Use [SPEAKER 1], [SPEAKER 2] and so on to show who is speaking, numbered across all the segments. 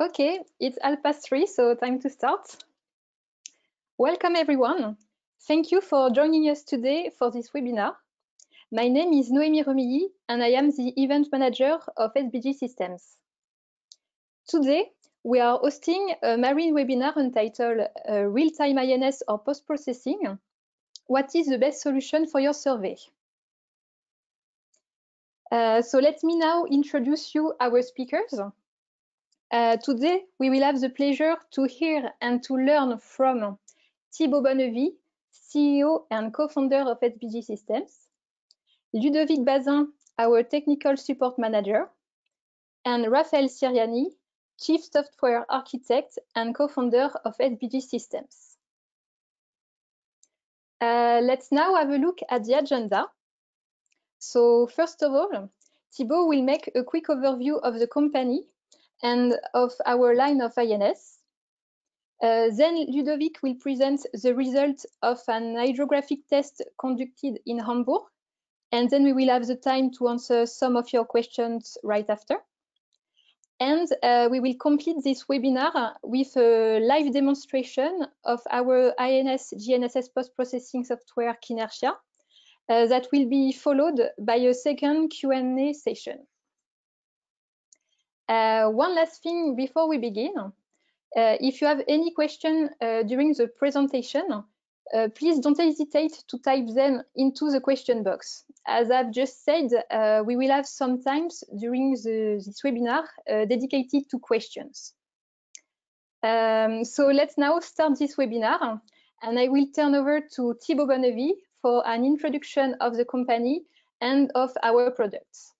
[SPEAKER 1] Okay, it's half past three, so time to start. Welcome everyone. Thank you for joining us today for this webinar. My name is Noémie Romilly and I am the event manager of SBG Systems. Today, we are hosting a marine webinar entitled uh, Real-Time INS or Post-Processing. What is the best solution for your survey? Uh, so let me now introduce you our speakers. Uh, today, we will have the pleasure to hear and to learn from Thibault Bonnevie, CEO and co-founder of SBG Systems, Ludovic Bazin, our technical support manager, and Raphaël Siryani, chief software architect and co-founder of SBG Systems. Uh, let's now have a look at the agenda. So first of all, Thibault will make a quick overview of the company and of our line of INS. Uh, then Ludovic will present the result of an hydrographic test conducted in Hamburg. And then we will have the time to answer some of your questions right after. And uh, we will complete this webinar with a live demonstration of our INS GNSS post-processing software Qinertia uh, that will be followed by a second Q&A session. Uh, one last thing before we begin. Uh, if you have any question uh, during the presentation, uh, please don't hesitate to type them into the question box. As I've just said, uh, we will have some times during the, this webinar uh, dedicated to questions. Um, so let's now start this webinar and I will turn over to Thibault Bonnevie for an introduction of the company and of our products.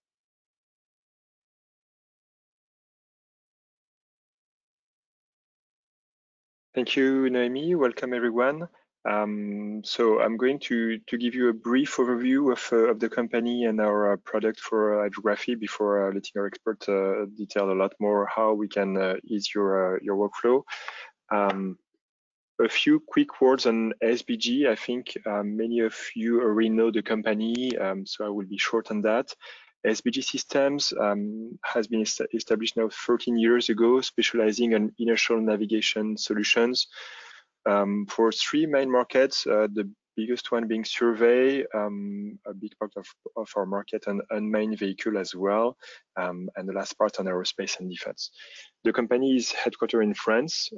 [SPEAKER 2] Thank you, Noémie. Welcome, everyone. Um, so I'm going to, to give you a brief overview of, uh, of the company and our uh, product for uh, hydrography before uh, letting our expert uh, detail a lot more how we can uh, ease your, your workflow. Um, a few quick words on SBG. I think many of you already know the company, um, so I will be short on that. SBG Systems um, has been established now 13 years ago, specializing in inertial navigation solutions um, for three main markets. Uh, the biggest one being survey, um, a big part of, of our market, and unmanned vehicle as well, um, and the last part on aerospace and defense. The company is headquartered in France.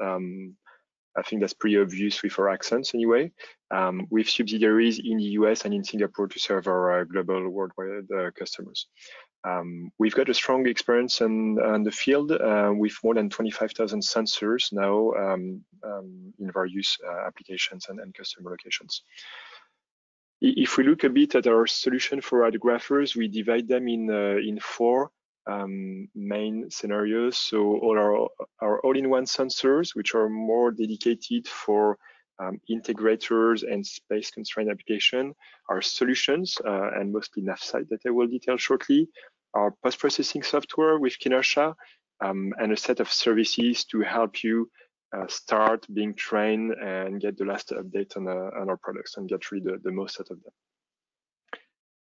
[SPEAKER 2] I think that's pretty obvious with our accents anyway, um, with subsidiaries in the US and in Singapore to serve our uh, global worldwide uh, customers. Um, we've got a strong experience in, in the field uh, with more than 25,000 sensors now um, um, in various uh, applications and, and, customer locations. If we look a bit at our solution for hydrographers, we divide them in, uh, in four um, main scenarios. So all our, our all-in-one sensors, which are more dedicated for um, integrators and space constrained application, our solutions, uh, and mostly NavSight that I will detail shortly, our post-processing software with Qinertia, um, and a set of services to help you uh, start being trained and get the last update on, uh, on our products and get really the, the most out of them.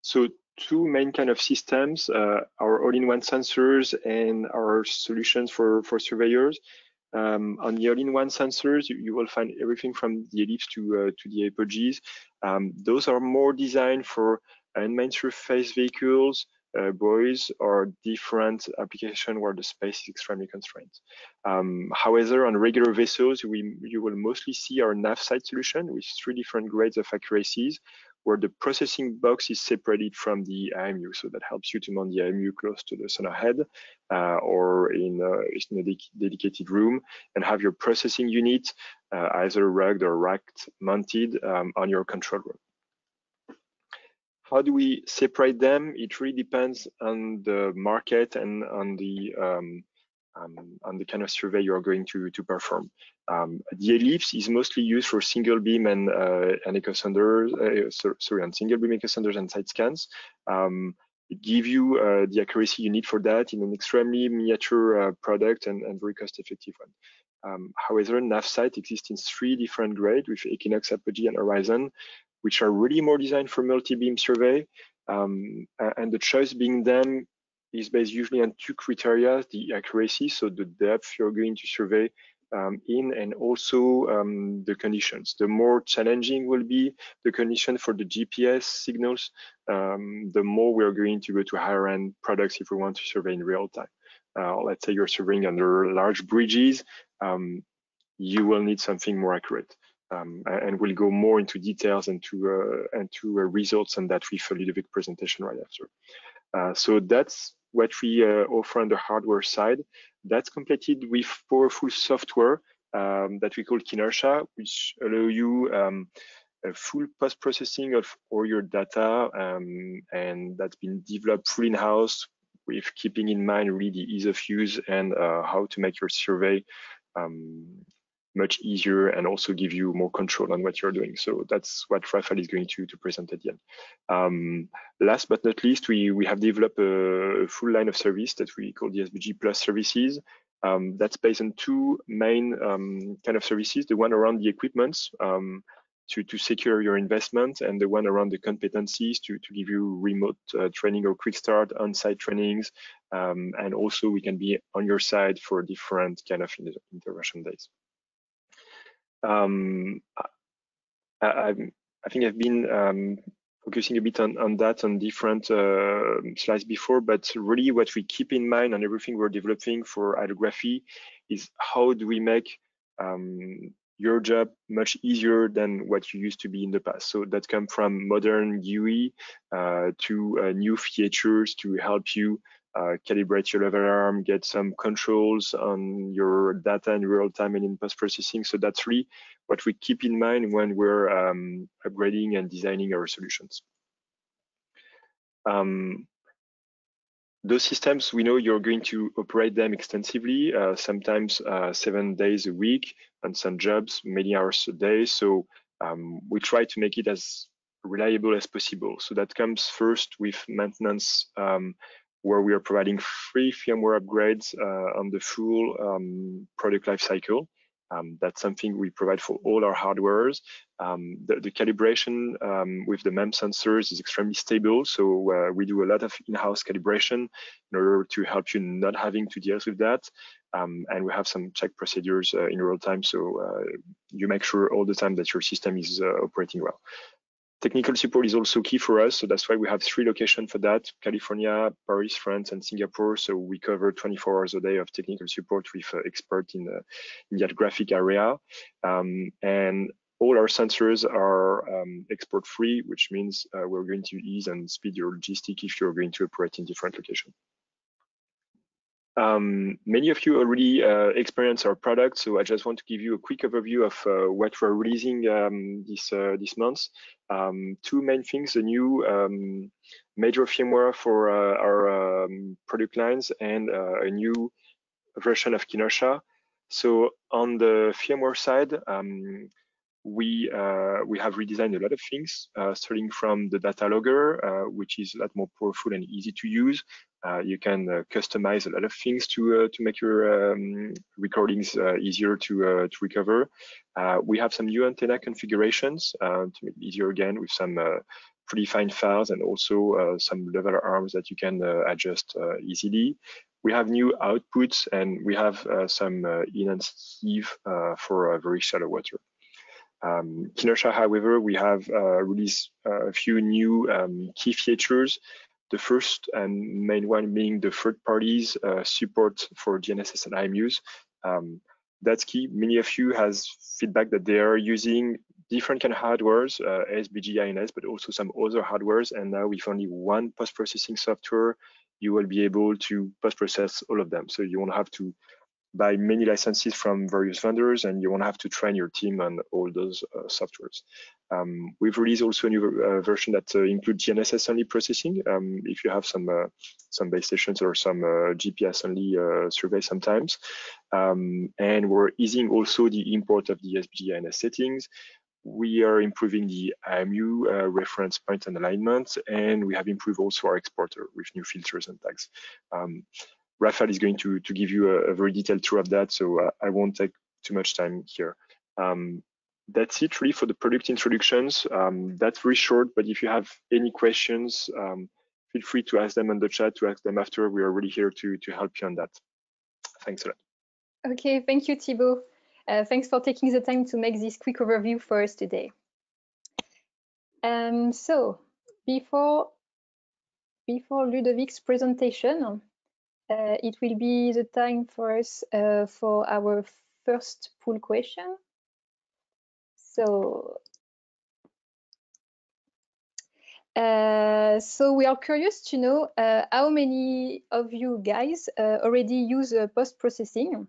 [SPEAKER 2] So two main kind of systems, uh, our all-in-one sensors and our solutions for, for surveyors. Um, on the all-in-one sensors, you, you, will find everything from the ellipse to, uh, to the apogees. Um, those are more designed for unmanned surface vehicles, uh, buoys, or different application where the space is extremely constrained. Um, however, on regular vessels, we, you will mostly see our NavSight solution with three different grades of accuracies, where the processing box is separated from the IMU. So that helps you to mount the IMU close to the sonar head uh, or in, uh, in, a de dedicated room and have your processing unit uh, either rugged or racked mounted um, on your control room. How do we separate them? It really depends on the market and on the um, um, on the kind of survey you're going to, to perform. Um, the ellipse is mostly used for single beam and, uh, and echo sounders, uh, so, sorry, on single beam echo and side scans. Um, it gives you uh, the accuracy you need for that in an extremely miniature uh, product and, and very cost effective one. Um, however, NavSight exists in three different grades with Ekinox, Apogee, and Horizon, which are really more designed for multi-beam survey. Um, and the choice being then is based usually on two criteria, the accuracy, so the depth you're going to survey um, in and also um, the conditions. The more challenging will be the condition for the GPS signals, um, the more we're going to go to higher end products if we want to survey in real time. Uh, let's say you're surveying under large bridges, um, you will need something more accurate. Um, and we'll go more into details and to, uh, and to uh, results on that with a Ludovic presentation right after. Uh, so that's what we uh, offer on the hardware side. That's completed with powerful software um, that we call Qinertia, which allow you um, a full post-processing of all your data, um, and that's been developed fully in-house with keeping in mind really the ease of use and uh, how to make your survey um, much easier and also give you more control on what you're doing. So that's what Rafael is going to, to present at the end. Um, last but not least, we, we have developed a full line of service that we call the SBG Plus services. Um, that's based on two main um, kind of services, the one around the equipment um, to, to secure your investment and the one around the competencies to, to give you remote uh, training or quick start on-site trainings. Um, and also we can be on your side for different kind of intervention days. Um, I, I, think I've been um, focusing a bit on, on that on different uh, slides before, but really what we keep in mind on everything we're developing for hydrography is how do we make um, your job much easier than what you used to be in the past. So that come from modern GUI uh, to uh, new features to help you uh, calibrate your level arm, get some controls on your data in real time and in post processing. So that's really what we keep in mind when we're um, upgrading and designing our solutions. Um, those systems, we know you're going to operate them extensively, uh, sometimes uh, seven days a week, and some jobs many hours a day. So um, we try to make it as reliable as possible. So that comes first with maintenance um, where we are providing free firmware upgrades uh, on the full um, product lifecycle. Um, that's something we provide for all our hardwares. Um, the, the, calibration um, with the MEMS sensors is extremely stable, so uh, we do a lot of in-house calibration in order to help you not having to deal with that. Um, and we have some check procedures uh, in real time, so uh, you make sure all the time that your system is uh, operating well. Technical support is also key for us, so that's why we have three locations for that, California, Paris, France, and Singapore. So we cover 24 hours a day of technical support with uh, experts in, uh, in the graphic area. Um, and all our sensors are um, export free, which means uh, we're going to ease and speed your logistic if you're going to operate in different locations. Um, many of you already uh, experience our product, so I just want to give you a quick overview of uh, what we're releasing um, this uh, this month. Um, two main things: a new um, major firmware for uh, our um, product lines and uh, a new version of Qinertia. So on the firmware side, um, we uh, we have redesigned a lot of things, uh, starting from the data logger, uh, which is a lot more powerful and easy to use. Uh, you can uh, customize a lot of things to uh, to make your um, recordings easier to to recover. we have some new antenna configurations to make it easier again with some predefined files and also some level arms that you can adjust easily. We have new outputs and we have some enhanced heave for very shallow water. Um, Qinertia, however, we have uh, released uh, a few new um, key features. The first and main one being the third parties uh, support for GNSS and IMUs. Um, that's key. Many of you has feedback that they are using different kind of hardwares, uh, SBG, INS, but also some other hardwares. And now with only one post-processing software, you will be able to post-process all of them. So you won't have to buy many licenses from various vendors and you won't have to train your team on all those uh, softwares. Um, we've released also a new uh, version that uh, includes GNSS only processing. Um, if you have some uh, some base stations or some uh, GPS only uh, survey sometimes, um, and we're easing also the import of the SBG INS settings. We are improving the IMU reference point and alignment, and we have improved also our exporter with new filters and tags. Rafael is going to, to give you a, a very detailed tour of that, so uh, I won't take too much time here. Um, that's it really for the product introductions. Um, that's very short, but if you have any questions, um,
[SPEAKER 3] feel free to ask them on the chat, to ask them after. We are really here to, to help you on that. Thanks a lot.
[SPEAKER 1] Okay, thank you, Thibault. Uh, thanks for taking the time to make this quick overview for us today. Um, so before, before Ludovic's presentation, uh, it will be the time for us uh, for our first pool question. So, uh, so we are curious to know uh, how many of you guys uh, already use uh, post-processing.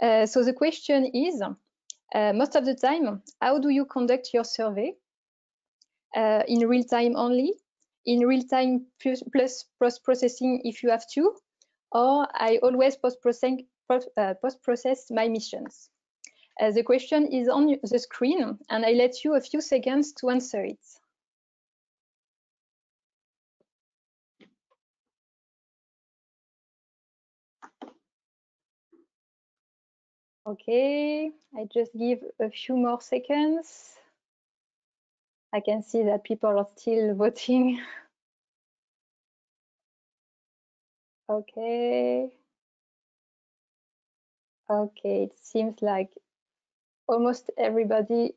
[SPEAKER 1] So the question is, most of the time, how do you conduct your survey? in real time only, in real time plus post-processing if you have to, or I always post-process post my missions. Uh, the question is on the screen, and I let you a few seconds to answer it. Okay, I just give a few more seconds. I can see that people are still voting. Okay. Okay, it seems like almost everybody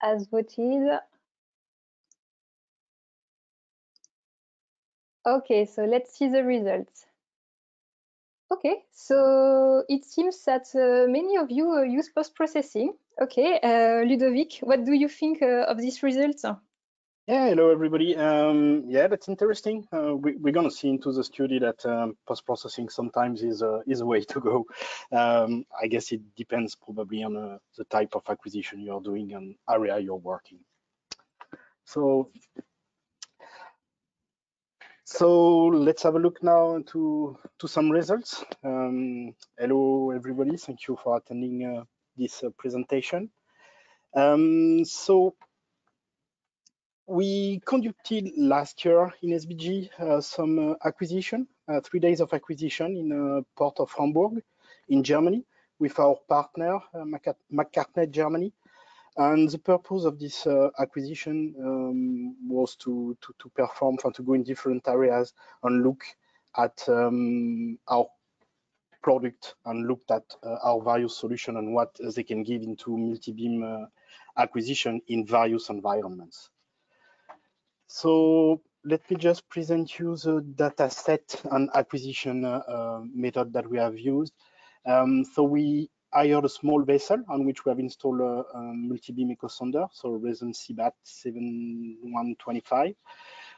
[SPEAKER 1] has voted. Okay, so let's see the results. Okay, so it seems that uh, many of you uh, use post-processing. Okay, uh, Ludovic, what do you think uh, of these results?
[SPEAKER 4] Yeah, hello everybody. Um, yeah, that's interesting. Uh, we, are to see into the study that um, post-processing sometimes is a, is a way to go. Um, I guess it depends probably on uh, the type of acquisition you're doing and area you're working. So, so let's have a look now to, to some results. Um, hello everybody, thank you for attending uh, this uh, presentation. Um, so we conducted last year in SBG uh, some uh, acquisition, uh, three days of acquisition in a port of Hamburg in Germany with our partner, uh, MacArtney Germany. And the purpose of this uh, acquisition um, was to, to, to, perform, to go in different areas and look at um, our product and looked at uh, our various solution and what they can give into multi-beam acquisition in various environments. So let me just present you the data set and acquisition uh, uh, method that we have used. Um, so we hired a small vessel on which we have installed a, a multi-beam echo sounder, so Reson SeaBat 7125.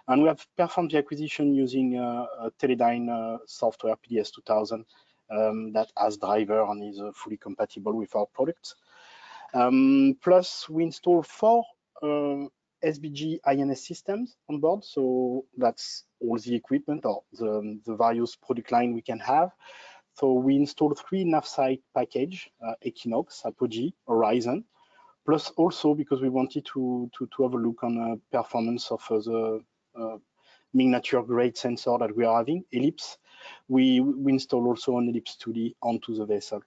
[SPEAKER 4] And we have performed the acquisition using uh, a Teledyne uh, software PDS 2000 um, that has driver and is uh, fully compatible with our products. Um, plus, we installed four uh, SBG INS systems on board. So that's all the equipment or the, the various product line we can have. So we installed three NavSight package, uh, Ekinox, Apogee, Horizon, plus also because we wanted to, to, to have a look on the performance of uh, the uh, miniature grade sensor that we are having, Ellipse. We, we install also an Ellipse 2D onto the vessel.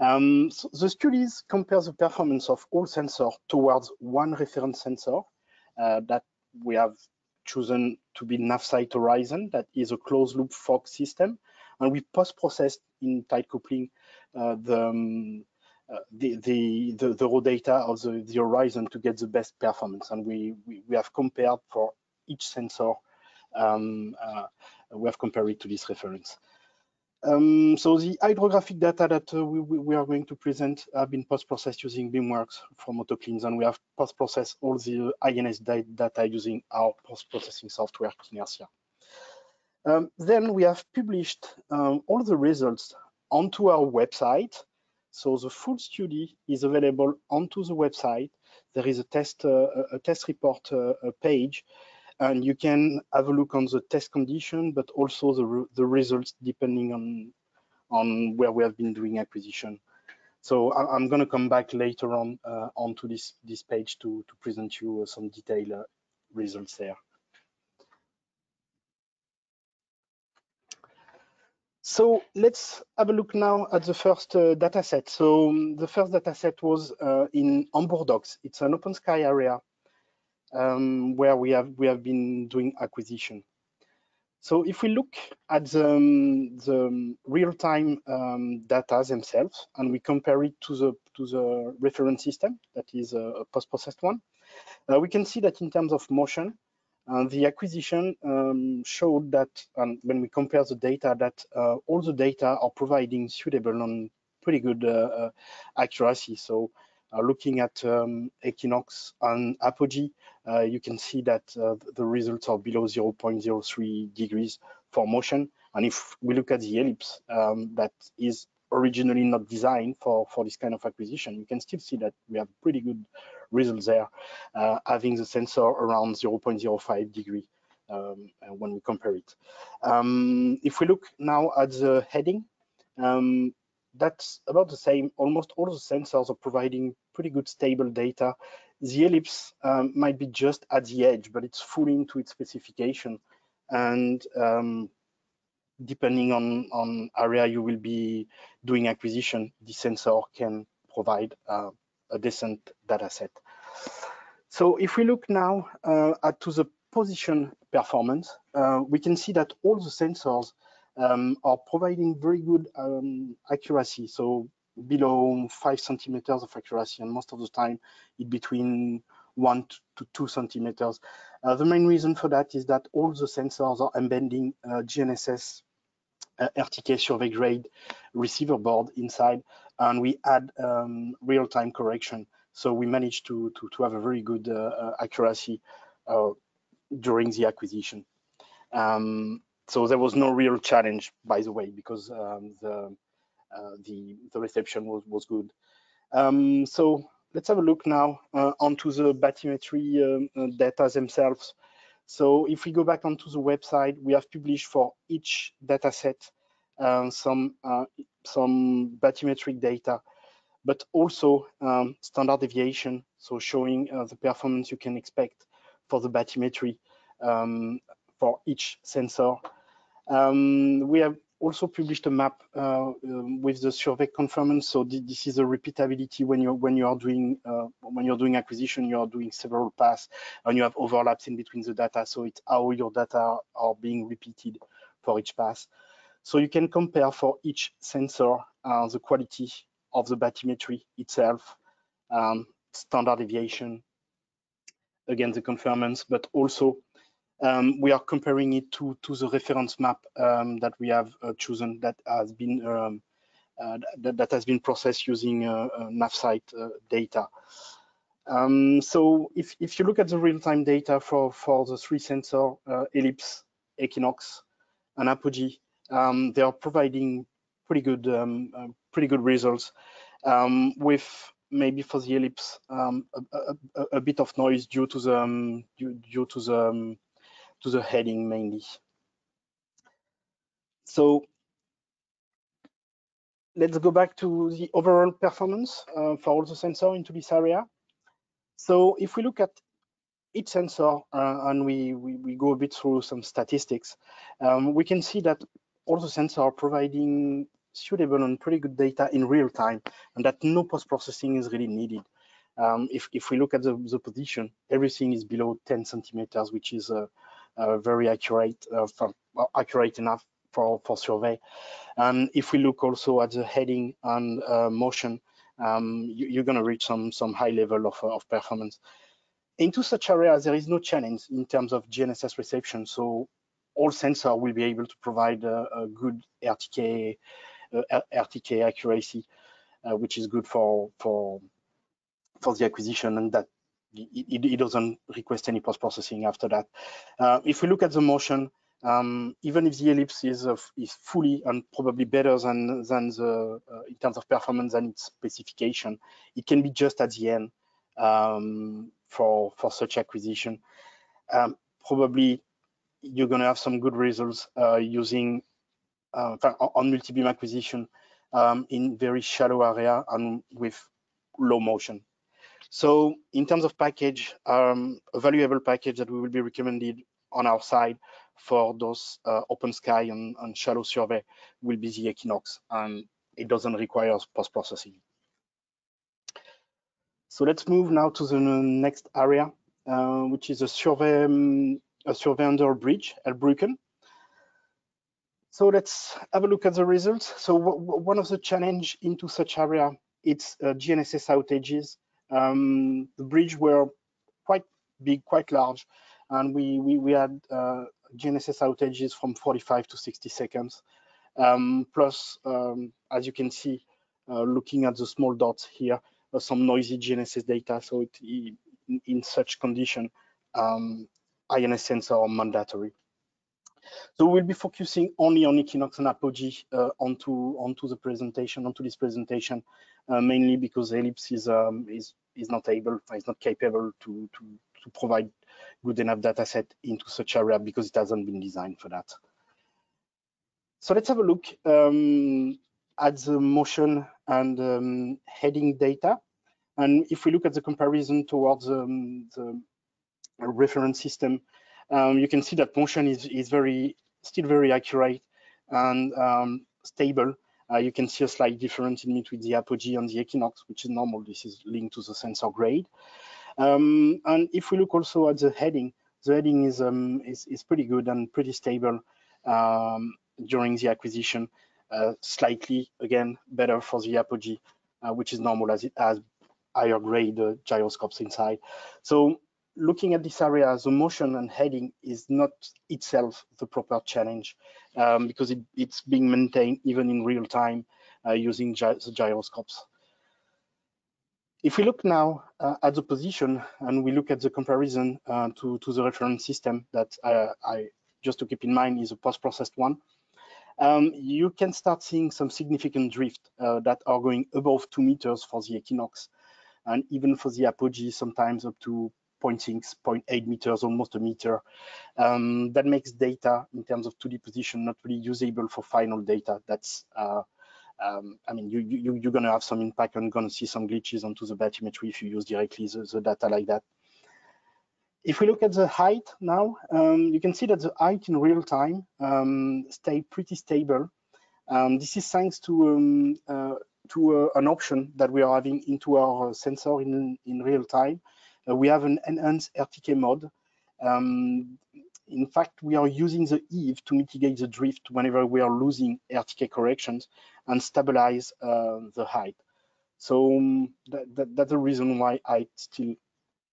[SPEAKER 4] Um, so the studies compare the performance of all sensors towards one reference sensor uh, that we have chosen to be NavSight Horizon, that is a closed loop fog system. And we post-processed in tight coupling uh, the, um, uh, the, the, the, the, raw data of the, the Horizon to get the best performance. And we, we, we have compared for each sensor, um, uh, we have compared it to this reference. Um, so the hydrographic data that uh, we, we, are going to present have been post-processed using BeamworX from AutoCleans, and we have post-processed all the INS data using our post-processing software, Qinertia. Um, then we have published um, all the results onto our website. So the full study is available onto the website. There is a test, uh, a test report uh, page and you can have a look on the test condition, but also the, the results depending on, on where we have been doing acquisition. So I, am going to come back later on uh, onto this, this page to, to present you uh, some detailed uh, results there. So let's have a look now at the first uh, data set. So um, the first data set was uh, in Hamburg. It's an open sky area um, where we have we have been doing acquisition. So if we look at the, um, the real-time um, data themselves and we compare it to the to the reference system, that is a post-processed one, uh, we can see that in terms of motion, uh, the acquisition um, showed that um, when we compare the data, that uh, all the data are providing suitable and pretty good uh, uh, accuracy. So uh, looking at um, Ekinox and Apogee, uh, you can see that the results are below 0.03 degrees for motion. And if we look at the ellipse um, that is originally not designed for, for this kind of acquisition, you can still see that we have pretty good results there, uh, having the sensor around 0.05 degree um, when we compare it. Um, if we look now at the heading, um, that's about the same. Almost all the sensors are providing pretty good stable data. The ellipse um, might be just at the edge, but it's fully into its specification. And um, depending on, on area you will be doing acquisition, the sensor can provide uh, a decent data set. So if we look now uh, at to the position performance, uh, we can see that all the sensors um, are providing very good um, accuracy. So below five centimeters of accuracy, and most of the time it between one to two centimeters. Uh, the main reason for that is that all the sensors are embedding uh, GNSS uh, RTK survey grade receiver board inside, and we add um, real-time correction. So we managed to, to, to have a very good uh, uh, accuracy uh, during the acquisition. Um, so there was no real challenge, by the way, because um, the, the, the reception was was good. Um, so let's have a look now uh, onto the bathymetry um, uh, data themselves. So if we go back onto the website, we have published for each data set um, some uh, some bathymetric data, but also um, standard deviation, so showing uh, the performance you can expect for the bathymetry um, for each sensor. Um, we have also published a map uh, um, with the survey conformance. So this is a repeatability when you're when you are doing uh, when you're doing acquisition, you are doing several passes and you have overlaps in between the data. So it's how your data are being repeated for each pass. So you can compare for each sensor uh, the quality of the bathymetry itself, um, standard deviation, again the conformance, but also um, we are comparing it to, to the reference map um, that we have uh, chosen that has been um, uh, that, that, has been processed using uh, uh NavSight uh, data. Um, so if, if you look at the real-time data for, for the three sensor, uh, Ellipse, Ekinox, and Apogee, um, they are providing pretty good um, pretty good results with maybe for the ellipse um, a, a, a, bit of noise due to the um, due, due, to the um, to the heading mainly. So let's go back to the overall performance uh, for all the sensor into this area. So if we look at each sensor uh, and we, we, we, go a bit through some statistics, um, we can see that all the sensors are providing suitable and pretty good data in real time and that no post-processing is really needed. Um, if, if we look at the, the, position, everything is below 10 centimeters, which is uh, very accurate, uh, for, accurate enough for, for survey. And if we look also at the heading and uh, motion, um, you, are going to reach some some high level of, of performance. Into such areas, there is no challenge in terms of GNSS reception. So all sensor will be able to provide a, a good RTK uh, RTK accuracy, uh, which is good for for for the acquisition, and that it, it, doesn't request any post-processing after that. Uh, if we look at the motion, um, even if the ellipse is uh, is fully and probably better than than the uh, in terms of performance than its specification, it can be just at the end um, for for such acquisition. Um, probably you're going to have some good results uh, using uh, on multi-beam acquisition um, in very shallow area and with low motion. So in terms of package, um, a valuable package that we will be recommended on our side for those uh, open sky and, and, shallow survey will be the Ekinox, and it doesn't require post-processing. So let's move now to the next area. uh, which is a survey, um, a survey under bridge, Elbrücken. So let's have a look at the results. So one of the challenge into such area, it's uh, GNSS outages. Um, the bridge were quite big, quite large, and we we, we had uh, GNSS outages from 45 to 60 seconds. Um, plus, um, as you can see, uh, looking at the small dots here, uh, some noisy GNSS data. So it, in, in such condition, um, INS sensor are mandatory. So we'll be focusing only on Ekinox and Apogee uh, onto onto the presentation, onto this presentation, mainly because Ellipse is um, is is not able, is not capable to to to provide good enough data set into such area because it hasn't been designed for that. So let's have a look um, at the motion and um, heading data. And if we look at the comparison towards um, the reference system, um, you can see that motion is, is very still very accurate and um, stable. Uh, you can see a slight difference in between the Apogee and the Ekinox, which is normal. This is linked to the sensor grade. Um, and if we look also at the heading, the heading is, um, is, is, pretty good and pretty stable um, during the acquisition. Uh, slightly, again, better for the Apogee, uh, which is normal as it has higher grade uh, gyroscopes inside. So looking at this area, the motion and heading is not itself the proper challenge um, because it, it's being maintained even in real time uh, using gy the gyroscopes. If we look now uh, at the position and we look at the comparison uh, to, to the reference system that I, just to keep in mind is a post-processed one, um, you can start seeing some significant drift uh, that are going above two meters for the Ekinox and even for the Apogee sometimes up to 0.6, 0.8 meters, almost a meter. Um, that makes data in terms of 2D position not really usable for final data. That's uh, um, I mean, you, you, you're going to have some impact and going to see some glitches onto the bathymetry if you use directly the, the data like that. If we look at the height now, um, you can see that the height in real time um, stay pretty stable. Um, this is thanks to um, uh, to uh, an option that we are having into our sensor in in real time. Uh, we have an enhanced RTK mode. Um, in fact, we are using the Eve to mitigate the drift whenever we are losing RTK corrections and stabilize uh, the height. So um, that, that, that's the reason why I still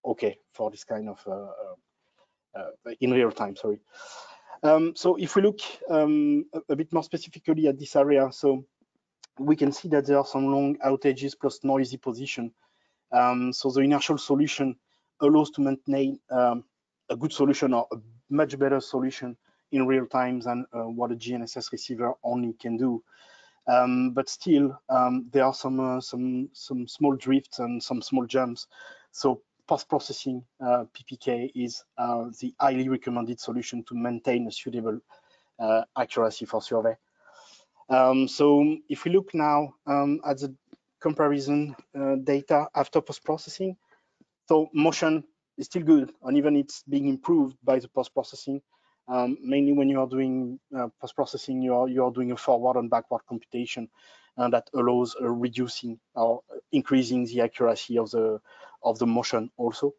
[SPEAKER 4] okay for this kind of uh, uh, uh, in real time. Sorry. Um, so if we look um, a, a, bit more specifically at this area, so we can see that there are some long outages plus noisy position. Um, so the inertial solution allows to maintain um, a good solution or a much better solution in real time than uh, what a GNSS receiver only can do. Um, but still, um, there are some uh, some some small drifts and some small jumps. So post-processing uh, PPK is uh, the highly recommended solution to maintain a suitable uh, accuracy for survey. Um, so if we look now um, at the comparison uh, data after post-processing, so motion is still good, and even it's being improved by the post-processing. Um, mainly when you are doing uh, post-processing, you are you are doing a forward and backward computation, and that allows uh, reducing or increasing the accuracy of the of the motion also.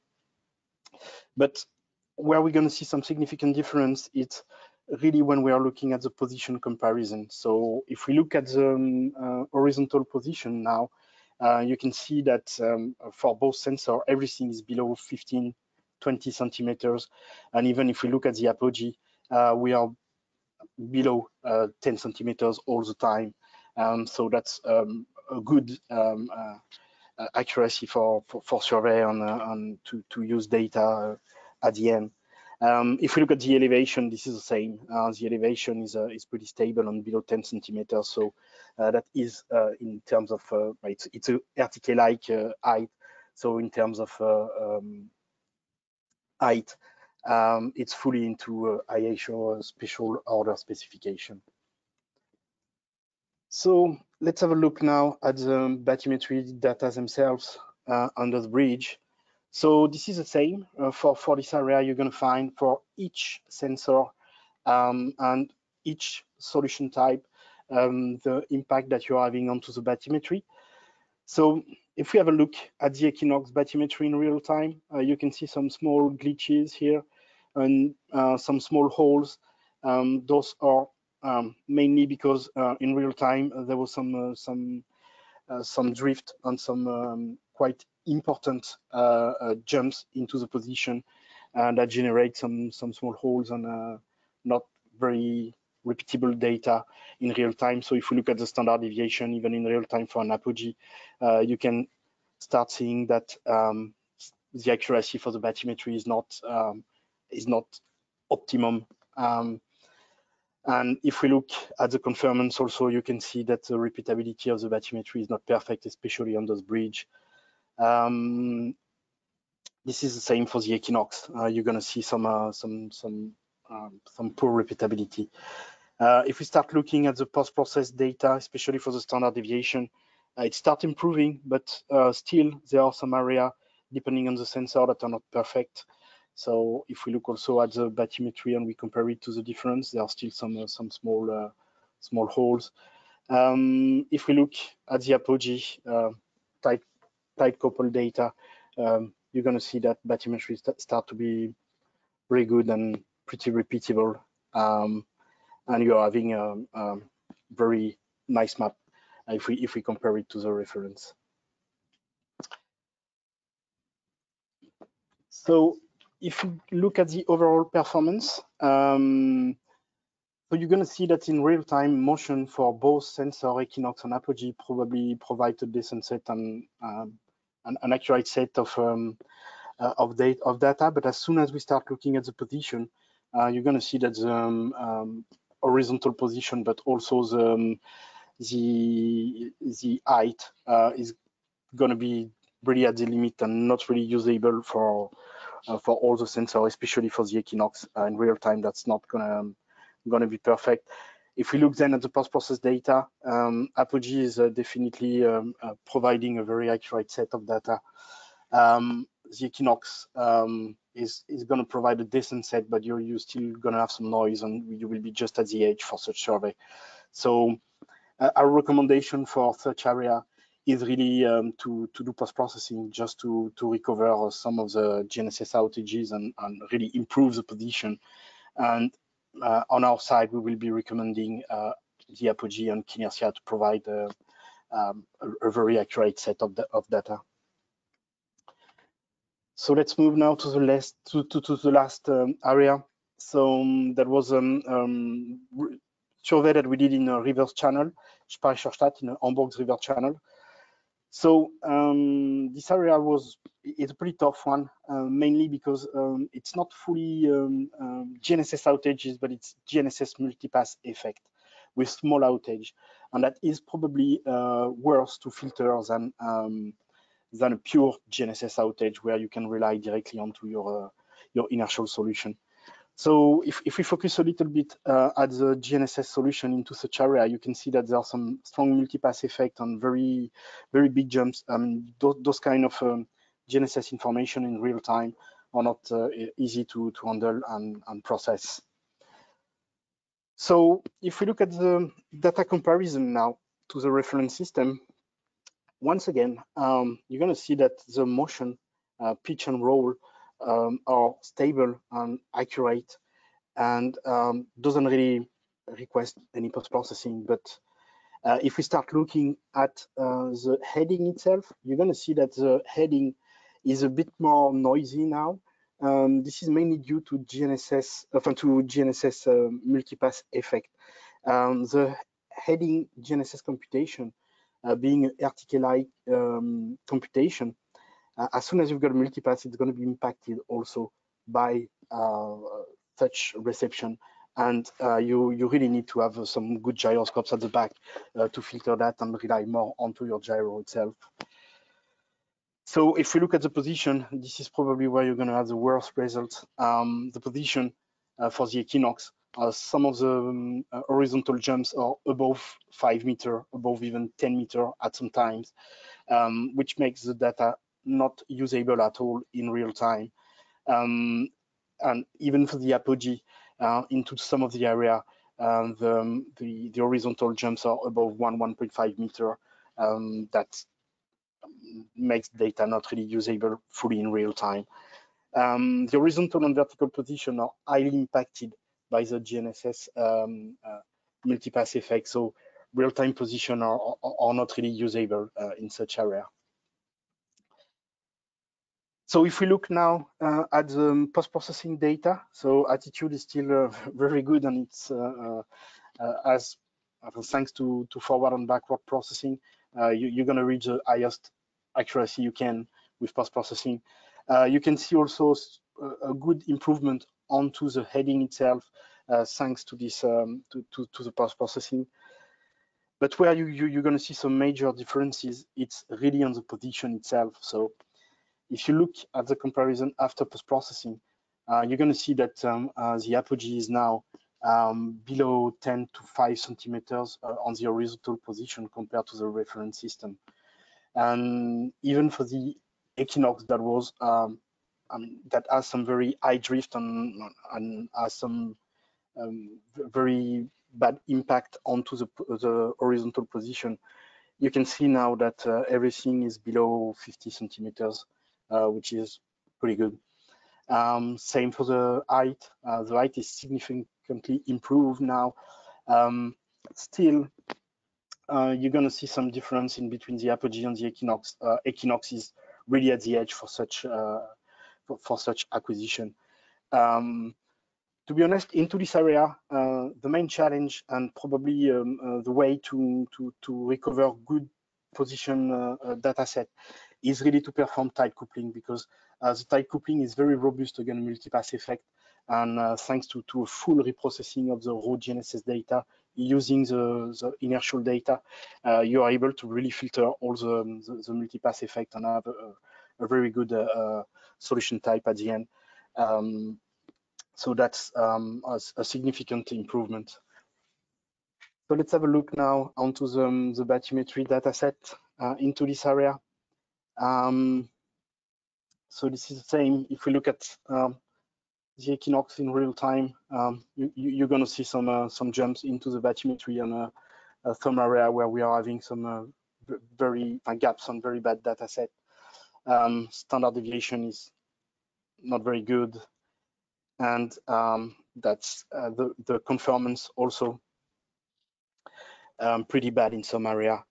[SPEAKER 4] But where we're going to see some significant difference, it's really when we are looking at the position comparison. So if we look at the um, uh, horizontal position now, uh, you can see that um, for both sensor, everything is below 15, 20 centimeters. And even if we look at the apogee, uh, we are below uh, 10 centimeters all the time. Um, so that's um, a good um, uh, accuracy for, for, for survey and, and to, to use data at the end. Um, if we look at the elevation, this is the same. Uh, the elevation is uh, is pretty stable on below 10 centimeters. So uh, that is uh, in terms of uh, it's it's a RTK-like uh, height. So in terms of um, height, um, it's fully into IHO special order specification. So let's have a look now at the bathymetry data themselves under the bridge. So this is the same uh, for, for this area you're going to find for each sensor um, and each solution type, um, the impact that you're having onto the bathymetry. So if we have a look at the Ekinox bathymetry in real time, uh, you can see some small glitches here and uh, some small holes. Um, those are um, mainly because uh, in real time there was some some some drift and some um, quite important jumps into the position and that generate some some small holes and not very repeatable data in real time. So if we look at the standard deviation, even in real time for an apogee, uh, you can start seeing that um, the accuracy for the bathymetry is not um, is not optimum. Um, and if we look at the conformance also, you can see that the repeatability of the bathymetry is not perfect, especially on those bridge. Um, this is the same for the Ekinox. Uh, you're going to see some uh, some some um, some poor repeatability. Uh, if we start looking at the post-process data, especially for the standard deviation, uh, it starts improving, but uh, still there are some area depending on the sensor that are not perfect. So if we look also at the bathymetry and we compare it to the difference, there are still some uh, some small small holes. Um, if we look at the apogee uh, tight couple data, um, you're going to see that bathymetry st start to be very good and pretty repeatable. Um, and you're having a, a, very nice map if we if we compare it to the reference. So if you look at the overall performance, um, so you're going to see that in real time motion for both sensor Ekinox and Apogee probably provide a decent set and um, an, an, accurate set of um, uh, of, data, of data. But as soon as we start looking at the position, uh, you're going to see that the um, um, horizontal position, but also the um, the the height uh, is going to be really at the limit and not really usable for uh, for all the sensors, especially for the Ekinox uh, in real time. That's not gonna um, gonna be perfect. If we look then at the post-process data, um, Apogee is uh, definitely um, uh, providing a very accurate set of data. Um, the Ekinox um, is is going to provide a decent set, but you're you're still going to have some noise, and you will be just at the edge for such survey. So uh, our recommendation for such area is really um, to to do post processing just to to recover some of the GNSS outages and and really improve the position. And on our side, we will be recommending uh, the Apogee and Qinertia to provide uh, um, a, a, very accurate set of the, of data. So let's move now to the last to, to, to the last um, area. So um, that was a um, um survey that we did in a reverse channel, Speicherstadt in Hamburg's river channel. So um, this area was it's a pretty tough one, uh, mainly because um, it's not fully um, GNSS outages, but it's GNSS multipath effect with small outage, and that is probably uh, worse to filter than than a pure GNSS outage where you can rely directly onto your uh, your inertial solution. So if, if we focus a little bit uh, at the GNSS solution into such area, you can see that there are some strong multipath effect on very, very big jumps. Um, those, those kind of um, GNSS information in real time are not uh, easy to, to handle and, and process. So if we look at the data comparison now to the reference system, once again, um, you're going to see that the motion, uh, pitch and roll um, are stable and accurate and um, doesn't really request any post-processing. But uh, if we start looking at uh, the heading itself, you're going to see that the heading is a bit more noisy now. Um, this is mainly due to GNSS, uh, to GNSS uh, multipath effect. Um, the heading GNSS computation uh, being RTK-like um, computation, uh, as soon as you've got a multipath, it's going to be impacted also by uh, such reception. And you, you really need to have some good gyroscopes at the back to filter that and rely more onto your gyro itself. So if we look at the position, this is probably where you're going to have the worst results. Um, the position uh, for the Ekinox uh, some of the um, uh, horizontal jumps are above five meter, above even 10 meter at some times, um, which makes the data not usable at all in real time. Um, and even for the apogee uh, into some of the area, um, the, um, the, the, horizontal jumps are above one, 1.5 meter. Um, that's makes data not really usable fully in real time. Um, the horizontal and vertical position are highly impacted by the GNSS um, uh, multipath effect. So real-time position are, are, are, not really usable uh, in such area. So if we look now uh, at the post-processing data, so attitude is still uh, very good and it's uh, uh, as thanks to, to forward and backward processing, you, are going to reach the highest accuracy you can with post-processing. you can see also a good improvement onto the heading itself uh, thanks to this um, to, to, to, the post-processing. But where you, you, are going to see some major differences, it's really on the position itself. So if you look at the comparison after post-processing, uh, you're going to see that um, uh, the apogee is now um, below 10 to 5 centimeters uh, on the horizontal position compared to the reference system. And even for the Ekinox that was um, um, that has some very high drift and, and has some um, very bad impact onto the, the, horizontal position. You can see now that uh, everything is below 50 centimeters, uh, which is pretty good. Um, same for the height. Uh, the height is significantly improved now. Um, still, uh, you're going to see some difference in between the Apogee and the Ekinox. Uh, Ekinox is really at the edge for such uh, for, for, such acquisition. Um, to be honest, into this area, uh, the main challenge and probably um, uh, the way to, to, to recover good position uh, uh data set is really to perform tight coupling because the tight coupling is very robust against multipath effect. And uh, thanks to, to a full reprocessing of the raw GNSS data using the, the inertial data, you are able to really filter all the, the, the multipath effect and have a, a very good solution type at the end. Um, so that's um, a, a, significant improvement. So let's have a look now onto the, um, the bathymetry dataset uh, into this area. Um, so this is the same. If we look at um, the Ekinox in real time, um, you, are going to see some uh, some jumps into the bathymetry and uh, some area where we are having some uh, very uh, gaps on very bad data set. Um, standard deviation is not very good and um, that's the, the conformance also um, pretty bad in some area.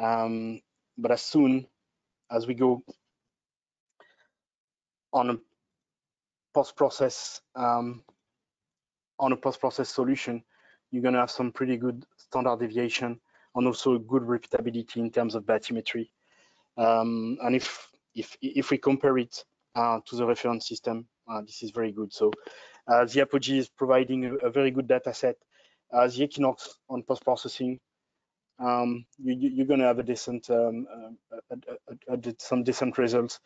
[SPEAKER 4] Um, but as soon as we go on a post-process um, on a post-process solution, you're going to have some pretty good standard deviation and also good repeatability in terms of bathymetry. Um, and if if if we compare it uh, to the reference system, uh, this is very good. So uh, the Apogee is providing a, a very good data set. Uh, the Ekinox on post-processing, um, you, are going to have a decent, um, a, a, some decent results.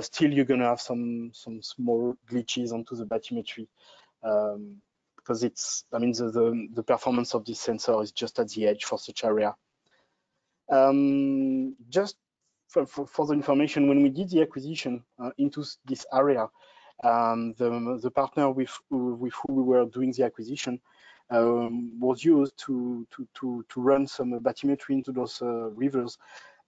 [SPEAKER 4] still, you're going to have some some small glitches onto the bathymetry um, because it's, I mean, the, the, the performance of this sensor is just at the edge for such area. Um, just for, for, for, the information, when we did the acquisition uh, into this area, um, the, the partner with, with who we were doing the acquisition um, was used to, to, to, to run some bathymetry into those uh, rivers.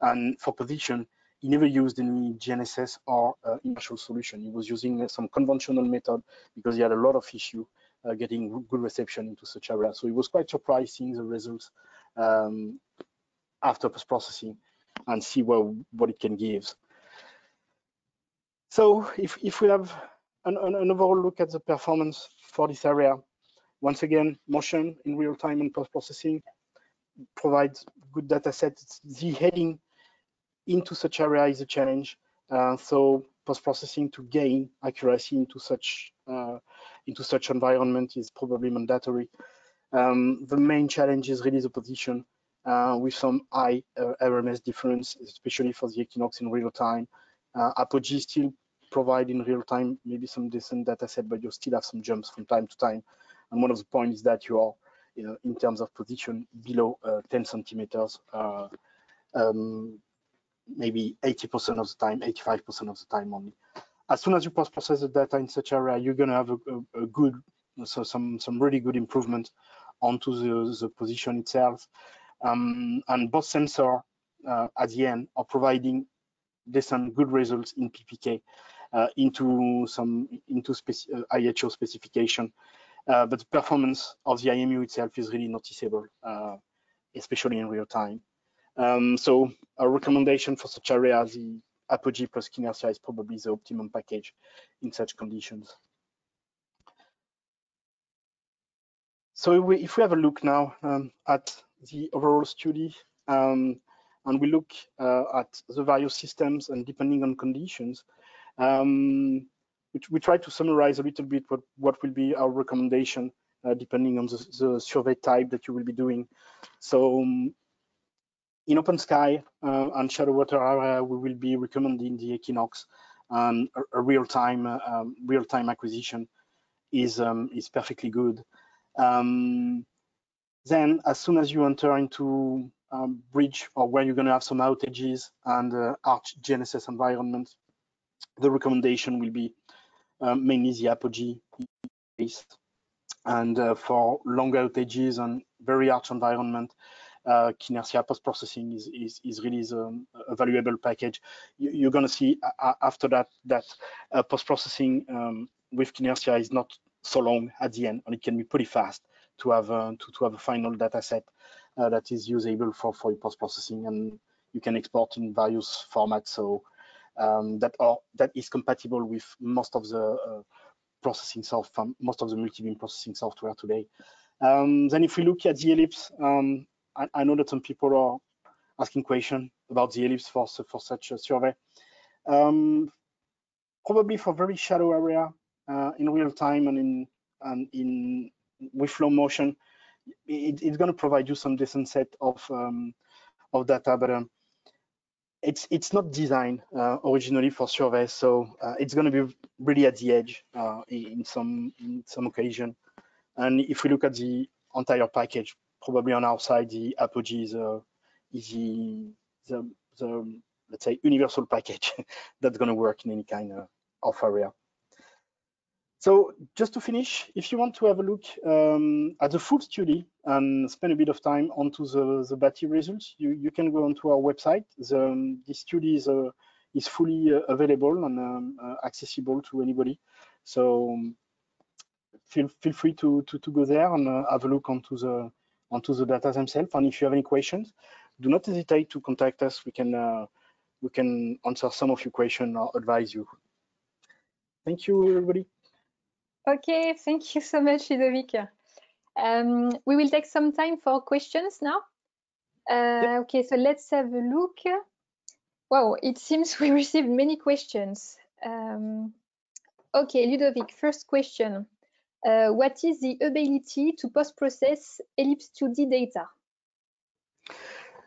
[SPEAKER 4] And for position, he never used any GNSS or uh, inertial solution. He was using some conventional method because he had a lot of issue uh, getting good reception into such area. So he was quite surprised seeing the results um, after post-processing and see what, what it can give. So if, if we have an, an, overall look at the performance for this area. Once again, motion in real time and post-processing provides good data sets. The heading into such area is a challenge. Uh, so post-processing to gain accuracy into such uh, into such environment is probably mandatory. Um, the main challenge is really the position uh, with some high uh, RMS difference, especially for the Ekinox in real time. Uh, Apogee still provide in real time maybe some decent data set, but you still have some jumps from time to time. And one of the points is that you are, you know, in terms of position below uh, 10 centimeters, uh, um, maybe 80% of the time, 85% of the time only. As soon as you post-process the data in such area, you're going to have a, a, a, good, so some some really good improvement onto the, the position itself. Um, and both sensor uh, at the end are providing decent good results in PPK uh, into some into speci uh, IHO specification. Uh, but the performance of the IMU itself is really noticeable, uh, especially in real time. Um, so a recommendation for such area, the Apogee plus Qinertia is probably the optimum package in such conditions. So we, if we have a look now um, at the overall study um, and we look uh, at the various systems and depending on conditions, um, we, try to summarize a little bit what, what will be our recommendation uh, depending on the, the, survey type that you will be doing. So um, in open sky uh, and shallow water area, we will be recommending the Ekinox and a, a real-time uh, um, real-time acquisition is um, is perfectly good. Um, then, as soon as you enter into um, bridge or where you're going to have some outages and uh, Arch GNSS environment, the recommendation will be um, mainly the Apogee based. And uh, for long outages and very harsh environment, uh, post-processing is, is, is really a valuable package. You, are going to see after that that uh, post-processing um, with Qinertia is not so long at the end, and it can be pretty fast to have uh, to, to have a final data set uh, that is usable for for post-processing, and you can export in various formats. So um, that are that is compatible with most of the uh, processing software, most of the multi-beam processing software today. Um, then if we look at the Ellipse, um, I, I, know that some people are asking questions about the Ellipse for, for such a survey. Um, probably for very shallow area uh, in real time and in and in with flow motion, it, it's going to provide you some decent set of um, of data, but um, it's it's not designed uh, originally for surveys, so uh, it's going to be really at the edge uh, in some in some occasion. And if we look at the entire package, probably on our side, the Apogee is, uh, is the, the, the, let's say, universal package that's going to work in any kind of, of area. So just to finish, if you want to have a look um, at the full study and spend a bit of time onto the, the BATI results, you, you can go onto our website. The, um, study is, uh, is fully uh, available and um, uh, accessible to anybody. So um, feel, feel free to, to, to go there and uh, have a look onto the, onto the data themselves. And if you have any questions, do not hesitate to contact us. We can, uh, we can answer some of your questions or advise you. Thank you, everybody.
[SPEAKER 1] Okay, thank you so much, Ludovic. Um, we will take some time for questions now. Uh. Okay, so let's have a look. Wow, it seems we received many questions. Um, okay, Ludovic, first question. Uh, what is the ability to post-process Ellipse 2D data?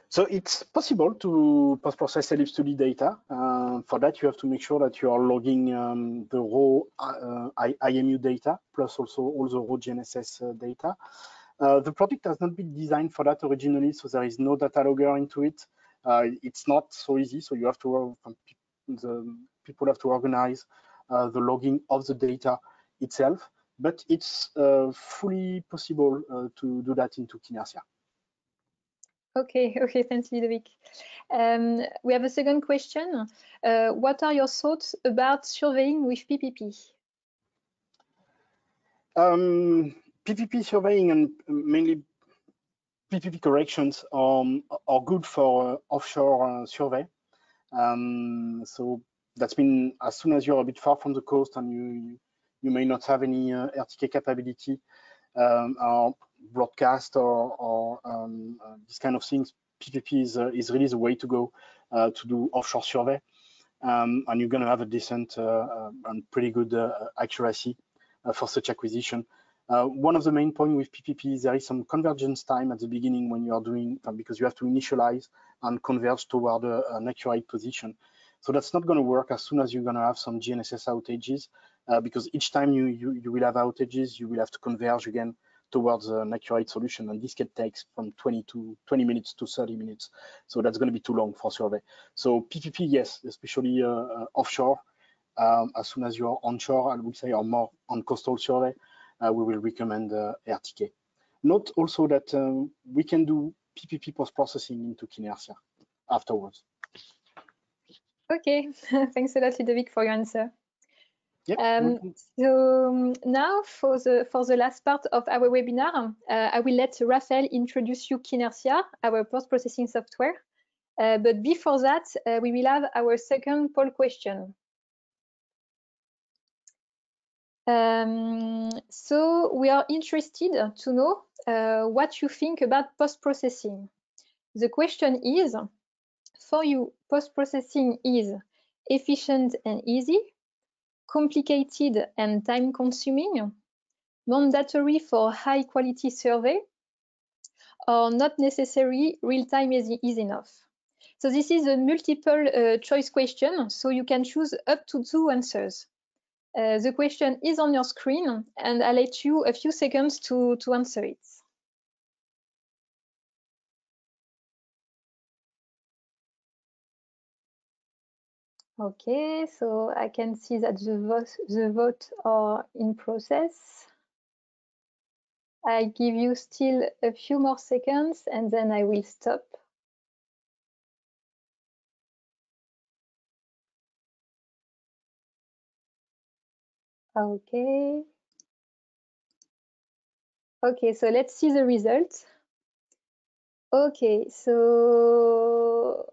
[SPEAKER 4] So it's possible to post-process Ellipse 2D data. Uh, for that, you have to make sure that you are logging um, the raw uh, IMU data, plus also all the raw GNSS uh, data. Uh, the product has not been designed for that originally, so there is no data logger into it. Uh, it's not so easy, so you have to, the people have to organize uh, the logging of the data itself, but it's fully possible to do that into Qinertia.
[SPEAKER 1] Okay, okay, thanks, Ludovic. Um, we have a second question. Uh, what are your thoughts about surveying with PPP?
[SPEAKER 4] Um, PPP surveying and mainly PPP corrections um, are good for uh, offshore uh, survey. Um, so that's been as soon as you're a bit far from the coast and you you may not have any uh, RTK capability, um, broadcast or, or um, uh, this kind of things, PPP is, uh, is really the way to go uh, to do offshore survey. Um, and you're going to have a decent and pretty good accuracy for such acquisition. Uh, one of the main points with PPP is there is some convergence time at the beginning when you are doing, because you have to initialize and converge toward a, an accurate position. So that's not going to work as soon as you're going to have some GNSS outages, uh, because each time you, you, you will have outages, you will have to converge again towards an accurate solution. And this can take from 20 to 20 minutes to 30 minutes. So that's going to be too long for survey. So PPP, yes, especially uh, uh, offshore. Um, as soon as you're onshore, I would say, or more on coastal survey, uh, we will recommend RTK. Note also that um, we can do PPP post-processing into Qinertia afterwards.
[SPEAKER 1] Okay, thanks a lot, Ludovic, for your answer.
[SPEAKER 4] Yep.
[SPEAKER 1] Um, so um, now for the for the last part of our webinar, uh, I will let Raphaël introduce you Qinertia, our post-processing software. Uh, but before that, uh, we will have our second poll question. Um, so we are interested to know uh, what you think about post-processing. The question is, for you, post-processing is efficient and easy, complicated and time-consuming, mandatory for high-quality survey, or not necessary, real-time is, is, enough. So this is a multiple uh, choice question, so you can choose up to two answers. Uh, the question is on your screen, and I'll let you a few seconds to, to answer it. Okay, so I can see that the vote, the are in process. I give you still a few more seconds and then I will stop. Okay. Okay, so let's see the results. Okay, so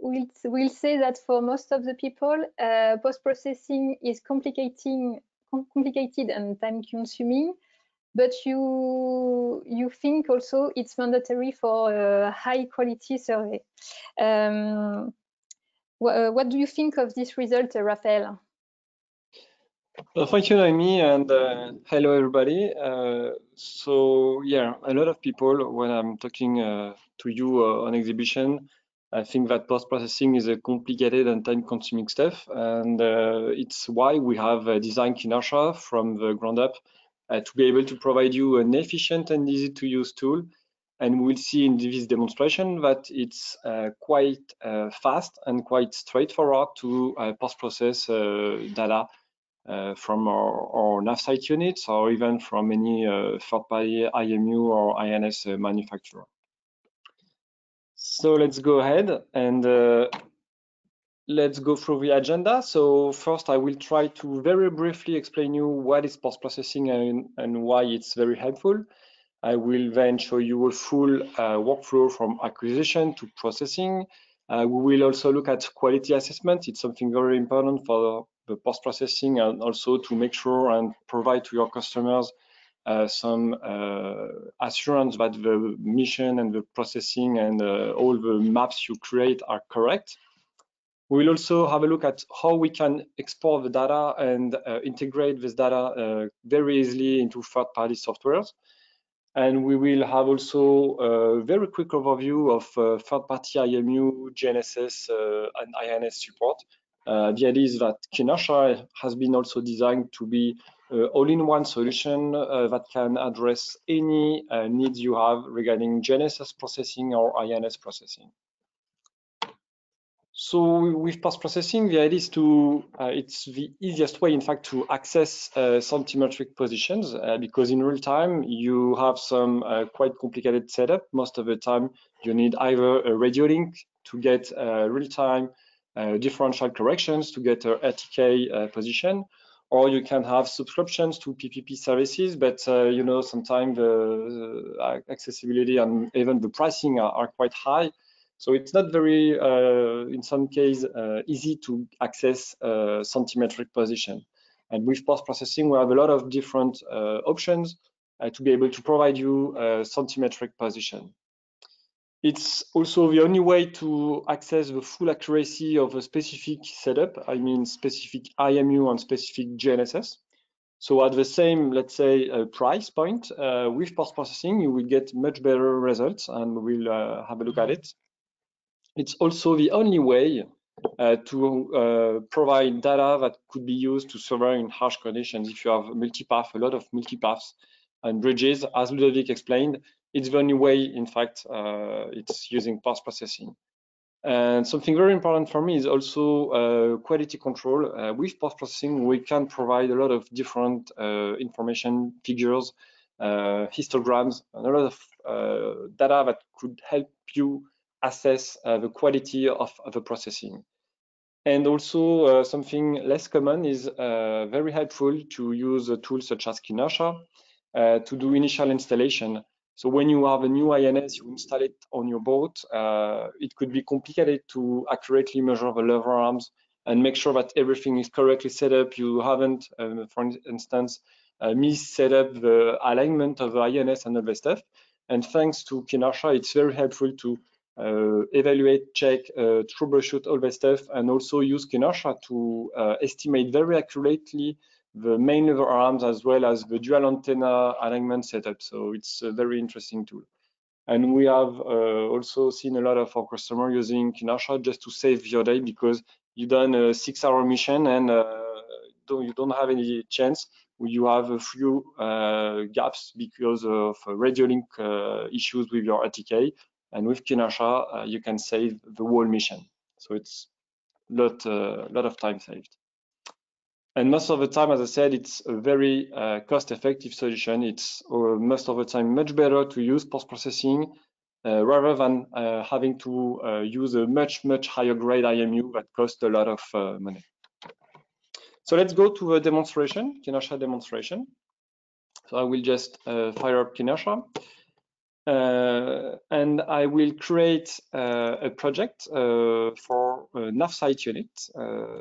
[SPEAKER 1] we'll, we'll say that for most of the people, uh, post-processing is complicating, complicated and time-consuming, but you you think also it's mandatory for a high-quality survey. Um, wh what do you think of this result, Raphaël?
[SPEAKER 2] Well, thank you, Noémie, and uh, hello, everybody. Uh, so, yeah, a lot of people, when I'm talking uh, to you uh, on exhibition, I think that post-processing is a complicated and time-consuming stuff, and uh, it's why we have uh, designed Qinertia from the ground up to be able to provide you an efficient and easy-to-use tool. And we'll see in this demonstration that it's quite fast and quite straightforward to post-process data uh, from our, our units or even from any uh, third-party IMU or INS uh, manufacturer. So let's go ahead and let's go through the agenda. So first, I will try to very briefly explain you what is post-processing and, and, why it's very helpful. I will then show you a full uh, workflow from acquisition to processing. Uh, we will also look at quality assessment. It's something very important for the post-processing and also to make sure and provide to your customers uh, some uh, assurance that the mission and the processing and uh, all the maps you create are correct. We will also have a look at how we can export the data and uh, integrate this data uh, very easily into third-party softwares. And we will have also a very quick overview of uh, third-party IMU, GNSS, and INS support uh, the idea is that Qinertia has been also designed to be uh, all-in-one solution uh, that can address any uh, needs you have regarding GNSS processing or INS processing. So with post-processing, the idea is to, uh, it's the easiest way, in fact, to access uh, centimetric positions because in real time, you have some quite complicated setup. Most of the time, you need either a radio link to get real time uh, differential corrections to get a RTK uh, position, or you can have subscriptions to PPP services, but uh, you know sometimes the accessibility and even the pricing are, are quite high. So it's not very, uh, in some case, uh, easy to access uh, centimetric position. And with post-processing, we have a lot of different options to be able to provide you centimetric position. It's also the only way to access the full accuracy of a specific setup, I mean specific IMU and specific GNSS. So at the same, let's say, uh, price point, uh, with post-processing, you will get much better results, and we'll uh, have a look at it. It's also the only way uh, to uh, provide data that could be used to survey in harsh conditions. If you have multipath, a lot of multipaths and bridges, as Ludovic explained, it's the only way, in fact, uh, it's using post-processing. And something very important for me is also uh, quality control. Uh, with post-processing, we can provide a lot of different uh, information, figures, uh, histograms, and a lot of uh, data that could help you assess the quality of, of, the processing. And also something less common is very helpful to use a tool such as Qinertia to do initial installation. So when you have a new INS, you install it on your boat. Uh, it could be complicated to accurately measure the lever arms and make sure that everything is correctly set up. You haven't, um, for instance, uh, mis-set up the alignment of the INS and all the stuff. And thanks to Qinertia, it's very helpful to uh, evaluate, check, uh, troubleshoot all the stuff, and also use Qinertia to uh, estimate very accurately the main lever arms as well as the dual antenna alignment setup. So it's a very interesting tool. And we have uh, also seen a lot of our customers using Qinertia just to save your day because you've done a six-hour mission and uh, don't, you don't have any chance. You have a few uh, gaps because of radio link uh, issues with your RTK. And with Qinertia, uh, you can save the whole mission. So it's a lot, uh, lot of time saved. And most of the time, as I said, it's a very uh, cost-effective solution. It's uh, most of the time much better to use post-processing uh, rather than uh, having to uh, use a much, much higher grade IMU that costs a lot of uh, money. So let's go to a demonstration, Qinertia demonstration. So I will just fire up Qinertia. Uh, and I will create uh, a project uh, for a Navsight unit.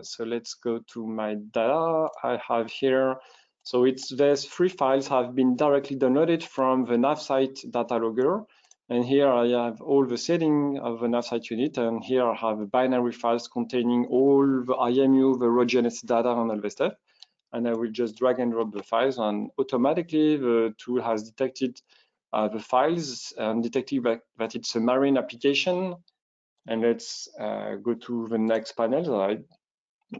[SPEAKER 2] so let's go to my data. I have here, so it's these three files have been directly downloaded from the Navsight data logger. And here I have all the setting of the Navsight unit, and here I have binary files containing all the IMU, the raw GNSS data, and all the stuff. And I will just drag and drop the files, and automatically the tool has detected uh, the files and detecting that, that, it's a marine application. And let's uh, go to the next panel. I,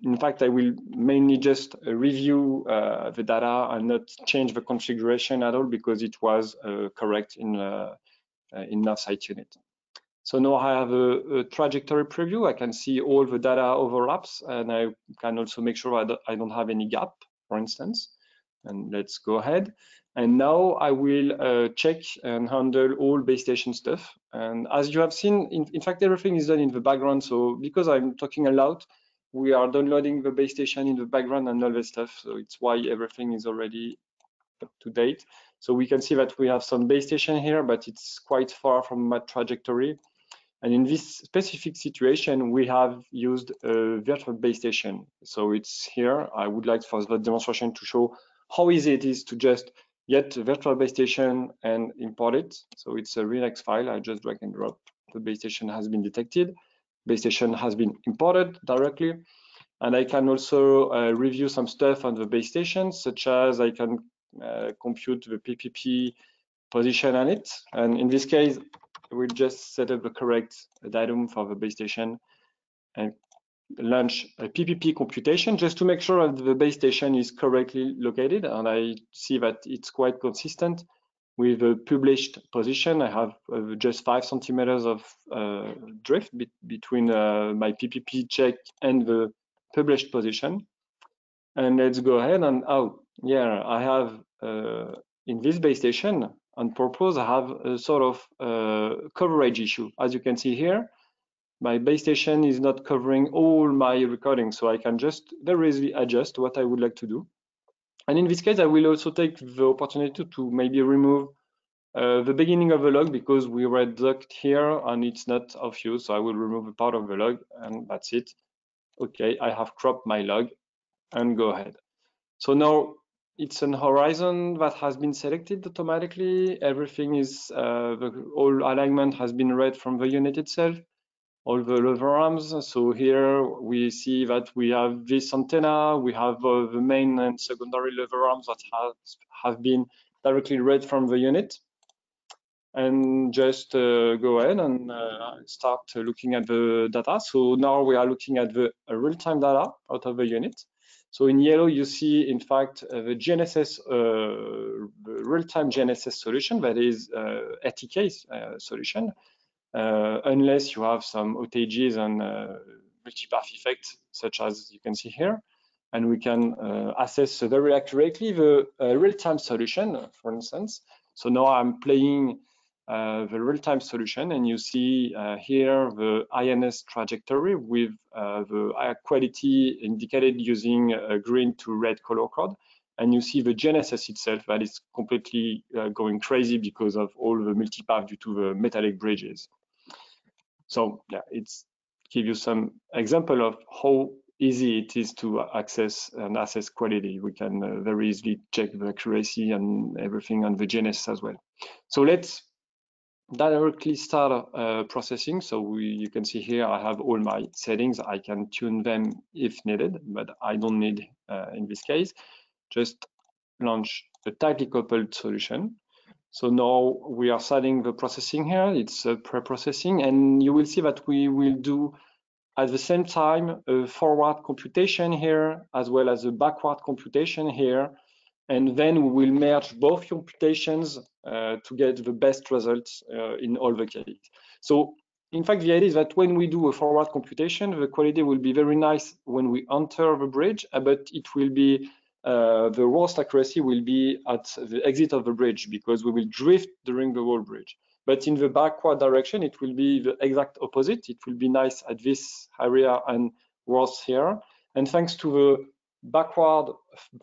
[SPEAKER 2] in fact, I will mainly just review uh, the data and not change the configuration at all because it was uh, correct in, uh, uh, in Navsight unit. So now I have a, a, trajectory preview. I can see all the data overlaps and I can also make sure don't, I don't have any gap, for instance. And let's go ahead. And now I will uh, check and handle all base station stuff. And as you have seen, in, in, fact, everything is done in the background. So because I'm talking a lot, we are downloading the base station in the background and all this stuff. So it's why everything is already up to date. So we can see that we have some base station here, but it's quite far from my trajectory. And in this specific situation, we have used a virtual base station. So it's here. I would like for the demonstration to show how easy it is to just get virtual base station and import it. So it's a RINEX file. I just drag and drop. The base station has been detected. Base station has been imported directly. And I can also uh, review some stuff on the base station, such as I can uh, compute the PPP position on it. And in this case, we'll just set up the correct datum for the base station and launch a PPP computation just to make sure that the base station is correctly located. And I see that it's quite consistent with the published position. I have uh, just five centimeters of uh, drift be between uh, my PPP check and the published position. And let's go ahead and, oh, yeah, I have uh, in this base station on purpose, I have a sort of uh, coverage issue. As you can see here, my base station is not covering all my recordings, so I can just very easily adjust what I would like to do. And in this case, I will also take the opportunity to maybe remove uh, the beginning of the log because we read duct here and it's not of use. So I will remove a part of the log and that's it. Okay, I have cropped my log and go ahead. So now it's an horizon that has been selected automatically. Everything is, uh, the all alignment has been read from the unit itself all the lever arms. So here we see that we have this antenna, we have uh, the main and secondary lever arms that has, have been directly read from the unit. And just uh, go ahead and uh, start looking at the data. So now we are looking at the real-time data out of the unit. So in yellow, you see, in fact, uh, the GNSS, uh, real-time GNSS solution, that is uh, RTK uh, solution, unless you have some outages and uh, multipath effects, such as you can see here. And we can uh, assess very accurately the real-time solution, for instance. So now I'm playing uh, the real-time solution and you see uh, here the INS trajectory with uh, the quality indicated using a green to red color code. And you see the GNSS itself that is completely uh, going crazy because of all the multipath due to the metallic bridges. So yeah, it's give you some example of how easy it is to access and assess quality. We can uh, very easily check the accuracy and everything on the GNSS as well. So let's directly start uh, processing. So we, you can see here I have all my settings. I can tune them if needed, but I don't need uh, in this case. Just launch a tightly coupled solution. So now we are starting the processing here. It's pre-processing, and you will see that we will do at the same time a forward computation here as well as a backward computation here and then we will merge both computations uh, to get the best results uh, in all the cases. So in fact, the idea is that when we do a forward computation, the quality will be very nice when we enter the bridge, uh, but it will be uh, the worst accuracy will be at the exit of the bridge because we will drift during the whole bridge. But in the backward direction, it will be the exact opposite. It will be nice at this area and worse here. And thanks to the backward,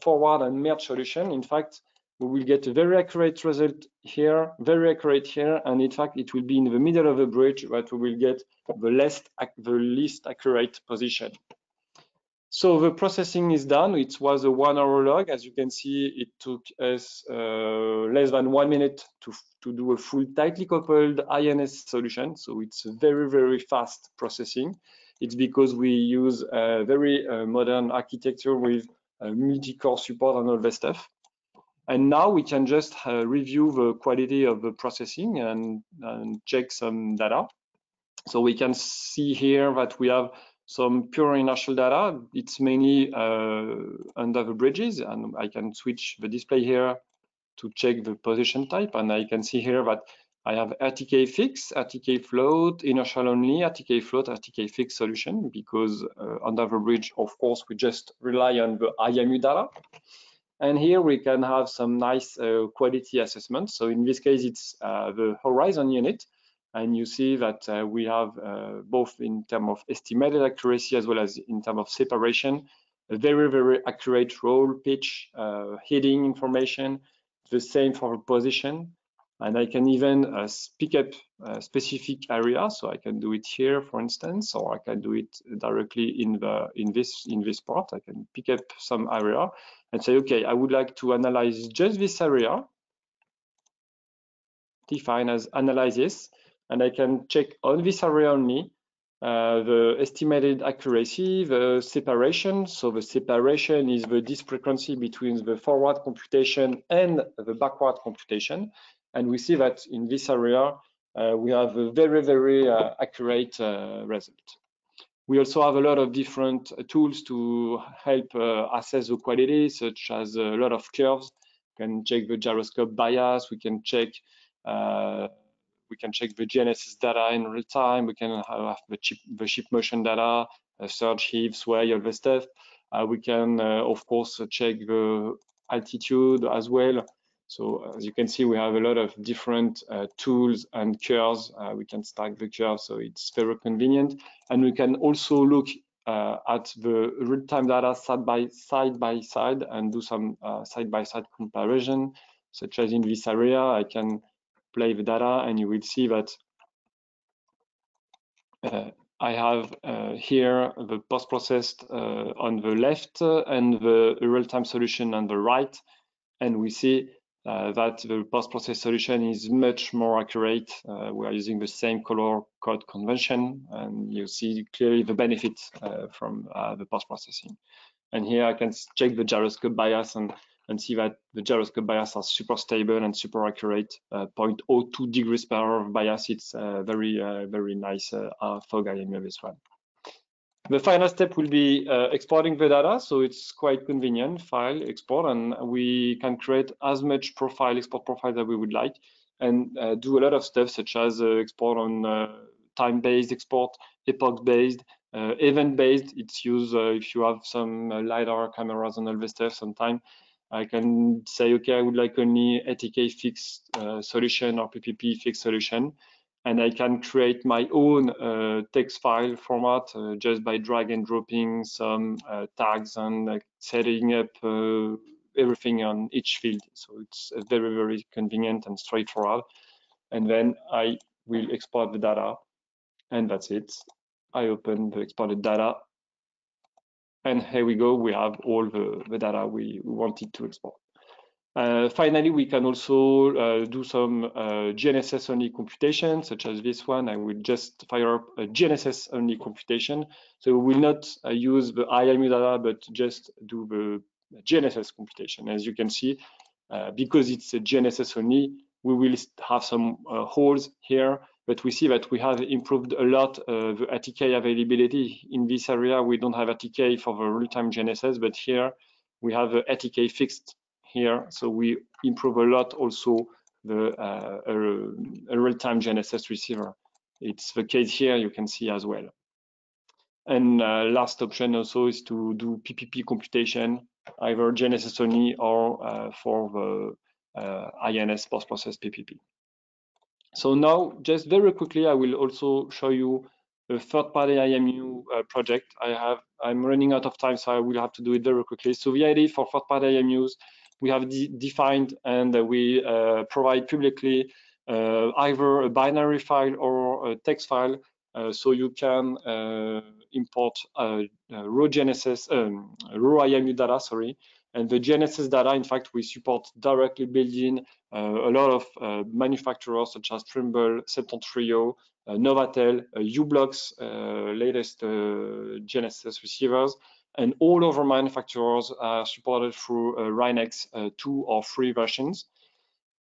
[SPEAKER 2] forward, and merge solution, in fact, we will get a very accurate result here, very accurate here, and in fact, it will be in the middle of the bridge that we will get the least, the least accurate position. So the processing is done. It was a one hour log. As you can see, it took us uh, less than one minute to, to do a full tightly coupled INS solution. So it's very, very fast processing. It's because we use a very uh, modern architecture with uh, multi-core support and all that stuff. And now we can just uh, review the quality of the processing and, and check some data. So we can see here that we have some pure inertial data. It's mainly uh, under the bridges, and I can switch the display here to check the position type, and I can see here that I have RTK fix, RTK float, inertial only, RTK float, RTK fix solution because uh, under the bridge, of course, we just rely on the IMU data. And here we can have some nice uh, quality assessments. So in this case, it's uh, the horizon unit. And you see that uh, we have uh, both in terms of estimated accuracy as well as in terms of separation, a very, very accurate roll pitch, uh, heading information, the same for position and I can even uh, pick up a specific area. So I can do it here, for instance, or I can do it directly in the in this in this part. I can pick up some area and say, okay, I would like to analyze just this area, define as analysis, and I can check on this area only uh, the estimated accuracy, the separation. So the separation is the discrepancy between the forward computation and the backward computation. And we see that in this area, uh, we have a very, very uh, accurate uh, result. We also have a lot of different uh, tools to help uh, assess the quality, such as a lot of curves. We can check the gyroscope bias. We can check uh, we can check the GNSS data in real time. We can have the chip, the ship motion data, surge, heave, sway, all the stuff. we can, of course, check the altitude as well. So as you can see, we have a lot of different uh, tools and curves. Uh, we can stack the curves, so it's very convenient. And we can also look uh, at the real-time data side by side by side and do some uh, side-by-side -side comparison, such as in this area, I can play the data and you will see that uh, I have uh, here the post-processed on the left and the real-time solution on the right. And we see uh, that the post-process solution is much more accurate. Uh, we are using the same color code convention, and you see clearly the benefit uh, from uh, the post-processing. And here I can check the gyroscope bias and, and see that the gyroscope bias are super stable and super accurate. Uh, 0.02 degrees per hour of bias, it's uh, very, very nice uh, fog IMU this one. The final step will be uh, exporting the data. So it's quite convenient, file, export, and we can create as much profile, export profile that we would like, and uh, do a lot of stuff such as uh, export on uh, time-based export, epoch-based, uh, event-based. It's used uh, if you have some LiDAR cameras and all this stuff sometime. I can say, okay, I would like only RTK fixed uh, solution or PPP fixed solution. And I can create my own uh, text file format uh, just by drag and dropping some uh, tags and setting up uh, everything on each field. So it's very, very convenient and straightforward. And then I will export the data and that's it. I open the exported data and here we go, we have all the, the data we, we wanted to export. Uh, finally, we can also uh, do some uh, GNSS only computation, such as this one. I will just fire up a GNSS only computation. So we will not uh, use the IMU data, but just do the GNSS computation. As you can see, uh, because it's a GNSS only, we will have some uh, holes here but we see that we have improved a lot uh, the RTK availability. In this area, we don't have RTK for the real-time GNSS, but here we have RTK fixed here. So we improve a lot also the uh, a, a real-time GNSS receiver. It's the case here, you can see as well. And uh, last option also is to do PPP computation, either GNSS only or uh, for the uh, INS post-process PPP. So now, just very quickly, I will also show you a third-party IMU uh, project. I have, I'm running out of time, so I will have to do it very quickly. So idea for third-party IMUs, we have de defined and we uh, provide publicly uh, either a binary file or a text file, uh, so you can uh, import uh, raw GNSS, um, raw IMU data, sorry, and the GNSS data, in fact, we support directly building uh, a lot of uh, manufacturers such as Trimble, Septentrio, uh, NovAtel, u-blox, latest GNSS receivers, and all of our manufacturers are supported through uh, RINEX uh, two or three versions.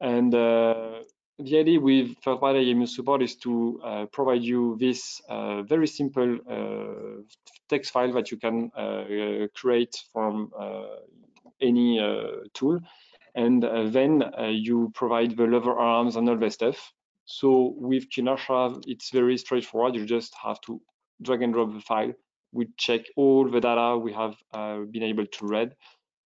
[SPEAKER 2] And uh, the idea with third-party IMU support is to uh, provide you this uh, very simple uh, text file that you can create from any uh, tool. And uh, then uh, you provide the lever arms and all the stuff. So with Qinertia, it's very straightforward. You just have to drag and drop the file. We check all the data we have been able to read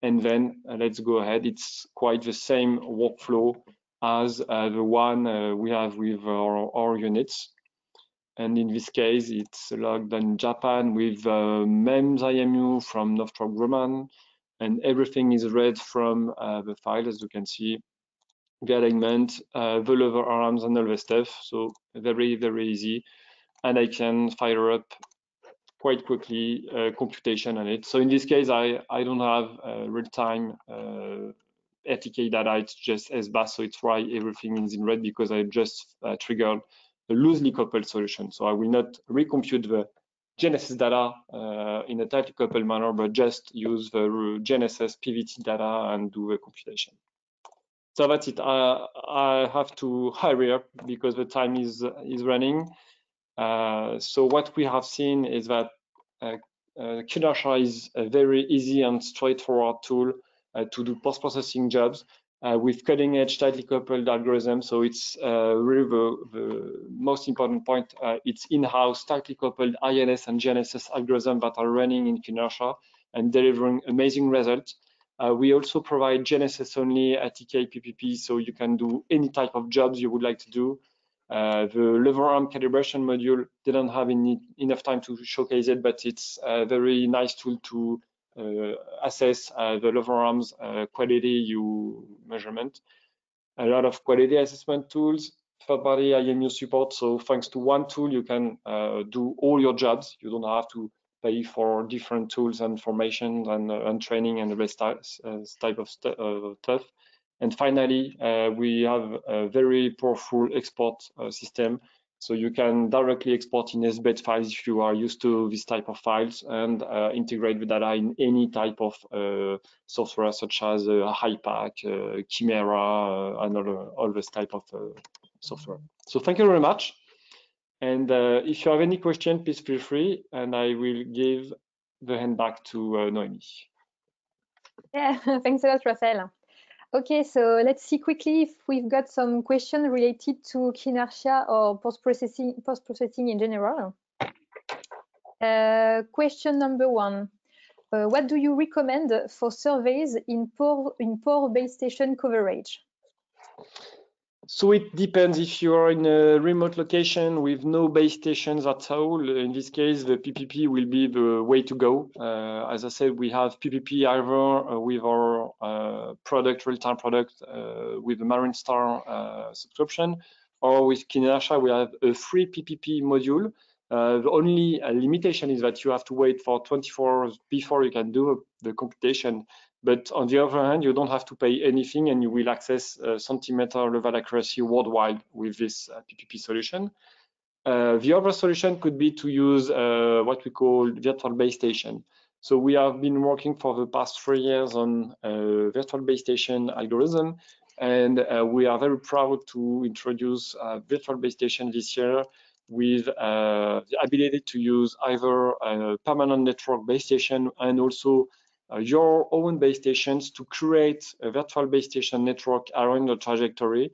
[SPEAKER 2] and then uh, let's go ahead. It's quite the same workflow as uh, the one uh, we have with our, our, units. And in this case, it's logged in Japan with MEMS IMU from Northrop Grumman, and everything is read from uh, the file, as you can see, the alignment, uh, the lever arms, and all the stuff. So very, very easy. And I can fire up quite quickly uh, computation on it. So in this case, I, I don't have uh, real-time uh, data, it's just as SBAS, so it's why everything is in red because I just uh, triggered a loosely coupled solution. So I will not recompute the GNSS data uh, in a tightly coupled manner, but just use the GNSS PVT data and do a computation. So that's it. I, I have to hurry up because the time is is running. Uh, so what we have seen is that uh, uh, is a very easy and straightforward tool uh, to do post-processing jobs uh, with cutting edge tightly coupled algorithms. So it's uh, really the, the, most important point. Uh, it's in-house tightly coupled INS and GNSS algorithms that are running in Qinertia and delivering amazing results. Uh, we also provide GNSS only RTK PPP, so you can do any type of jobs you would like to do. Uh, the lever arm calibration module didn't have any, enough time to showcase it, but it's a very nice tool to assess uh, the lever arms uh, quality you measurement. A lot of quality assessment tools, third-party IMU support. So thanks to one tool, you can do all your jobs. You don't have to pay for different tools and formation and, uh, and training and the rest type of uh, stuff. And finally, uh, we have a very powerful export system so you can directly export in SBET files if you are used to this type of files and uh, integrate the data in any type of uh, software such as uh, HYPACK, uh, Qimera, uh, and all, all this type of uh, software. So thank you very much. And uh, if you have any question, please feel free and I will give the hand back to Noémie.
[SPEAKER 1] Yeah, thanks a lot, Raphaël. Okay, so let's see quickly if we've got some question related to Qinertia or post-processing post-processing in general. Uh, question number one. uh, what do you recommend for surveys in poor, in poor base station coverage?
[SPEAKER 2] So it depends if you're in a remote location with no base stations at all. In this case, the PPP will be the way to go. Uh, as I said, we have PPP either uh, with our uh, product, real-time product, uh, with the Marinestar uh, subscription, or with Qinertia, we have a free PPP module. Uh, the only limitation is that you have to wait for 24 hours before you can do the computation but on the other hand, you don't have to pay anything and you will access uh, centimeter level accuracy worldwide with this uh, PPP solution. Uh, the other solution could be to use uh, what we call virtual base station. So we have been working for the past three years on uh, virtual base station algorithm, and uh, we are very proud to introduce virtual base station this year with the ability to use either a permanent network base station and also your own base stations to create a virtual base station network around the trajectory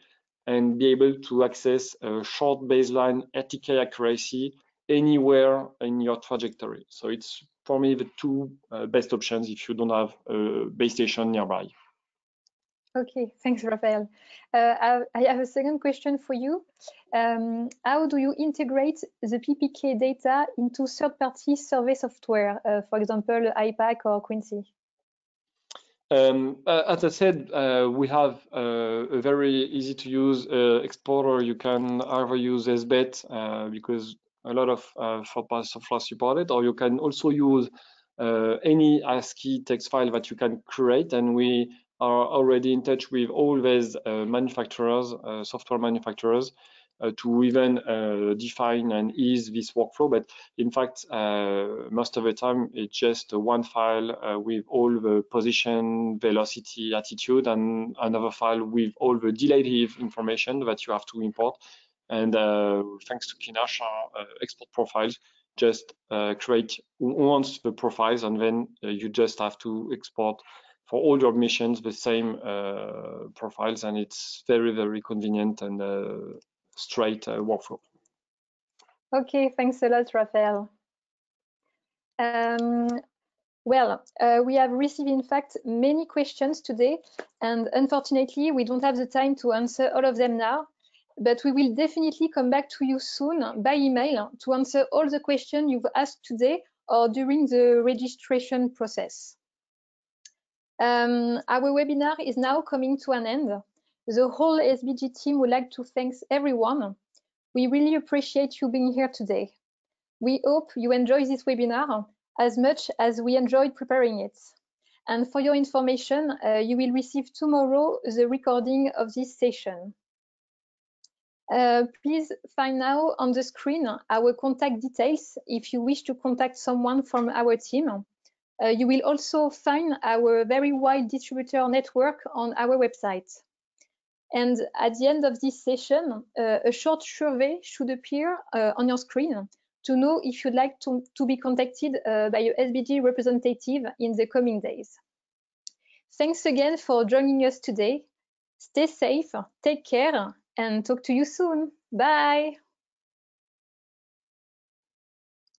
[SPEAKER 2] and be able to access a short baseline RTK accuracy anywhere in your trajectory. So it's for me the two uh, best options if you don't have a base station nearby.
[SPEAKER 1] Okay, thanks, Raphaël. Uh, I have a second question for you. Um, how do you integrate the PPK data into third-party survey software, uh, for example, HYPACK or QINSy?
[SPEAKER 2] Um, uh, as I said, uh, we have uh, a very easy to use uh, exporter. You can either use SBET because a lot of third-party software support it, or you can also use any ASCII text file that you can create, and we are already in touch with all these uh, manufacturers, uh, software manufacturers, uh, to even uh, define and ease this workflow. But in fact, uh, most of the time, it's just one file uh, with all the position, velocity, attitude, and another file with all the delayed information that you have to import. And thanks to Qinertia export profiles, just create once the profiles and then you just have to export for all your missions the same uh, profiles and it's very very convenient and uh, straight uh, workflow
[SPEAKER 1] okay thanks a lot raphael um, well, uh, we have received, in fact, many questions today, and unfortunately, we don't have the time to answer all of them now, but we will definitely come back to you soon by email to answer all the questions you've asked today or during the registration process. Um, our webinar is now coming to an end. The whole SBG team would like to thank everyone. We really appreciate you being here today. We hope you enjoy this webinar as much as we enjoyed preparing it. And for your information, uh, you will receive tomorrow the recording of this session. Uh, please find now on the screen our contact details if you wish to contact someone from our team. Uh, you will also find our very wide distributor network on our website. And at the end of this session, uh, a short survey should appear uh, on your screen to know if you'd like to, to be contacted by a SBG representative in the coming days. Thanks again for joining us today. Stay safe, take care, and talk to you soon. Bye.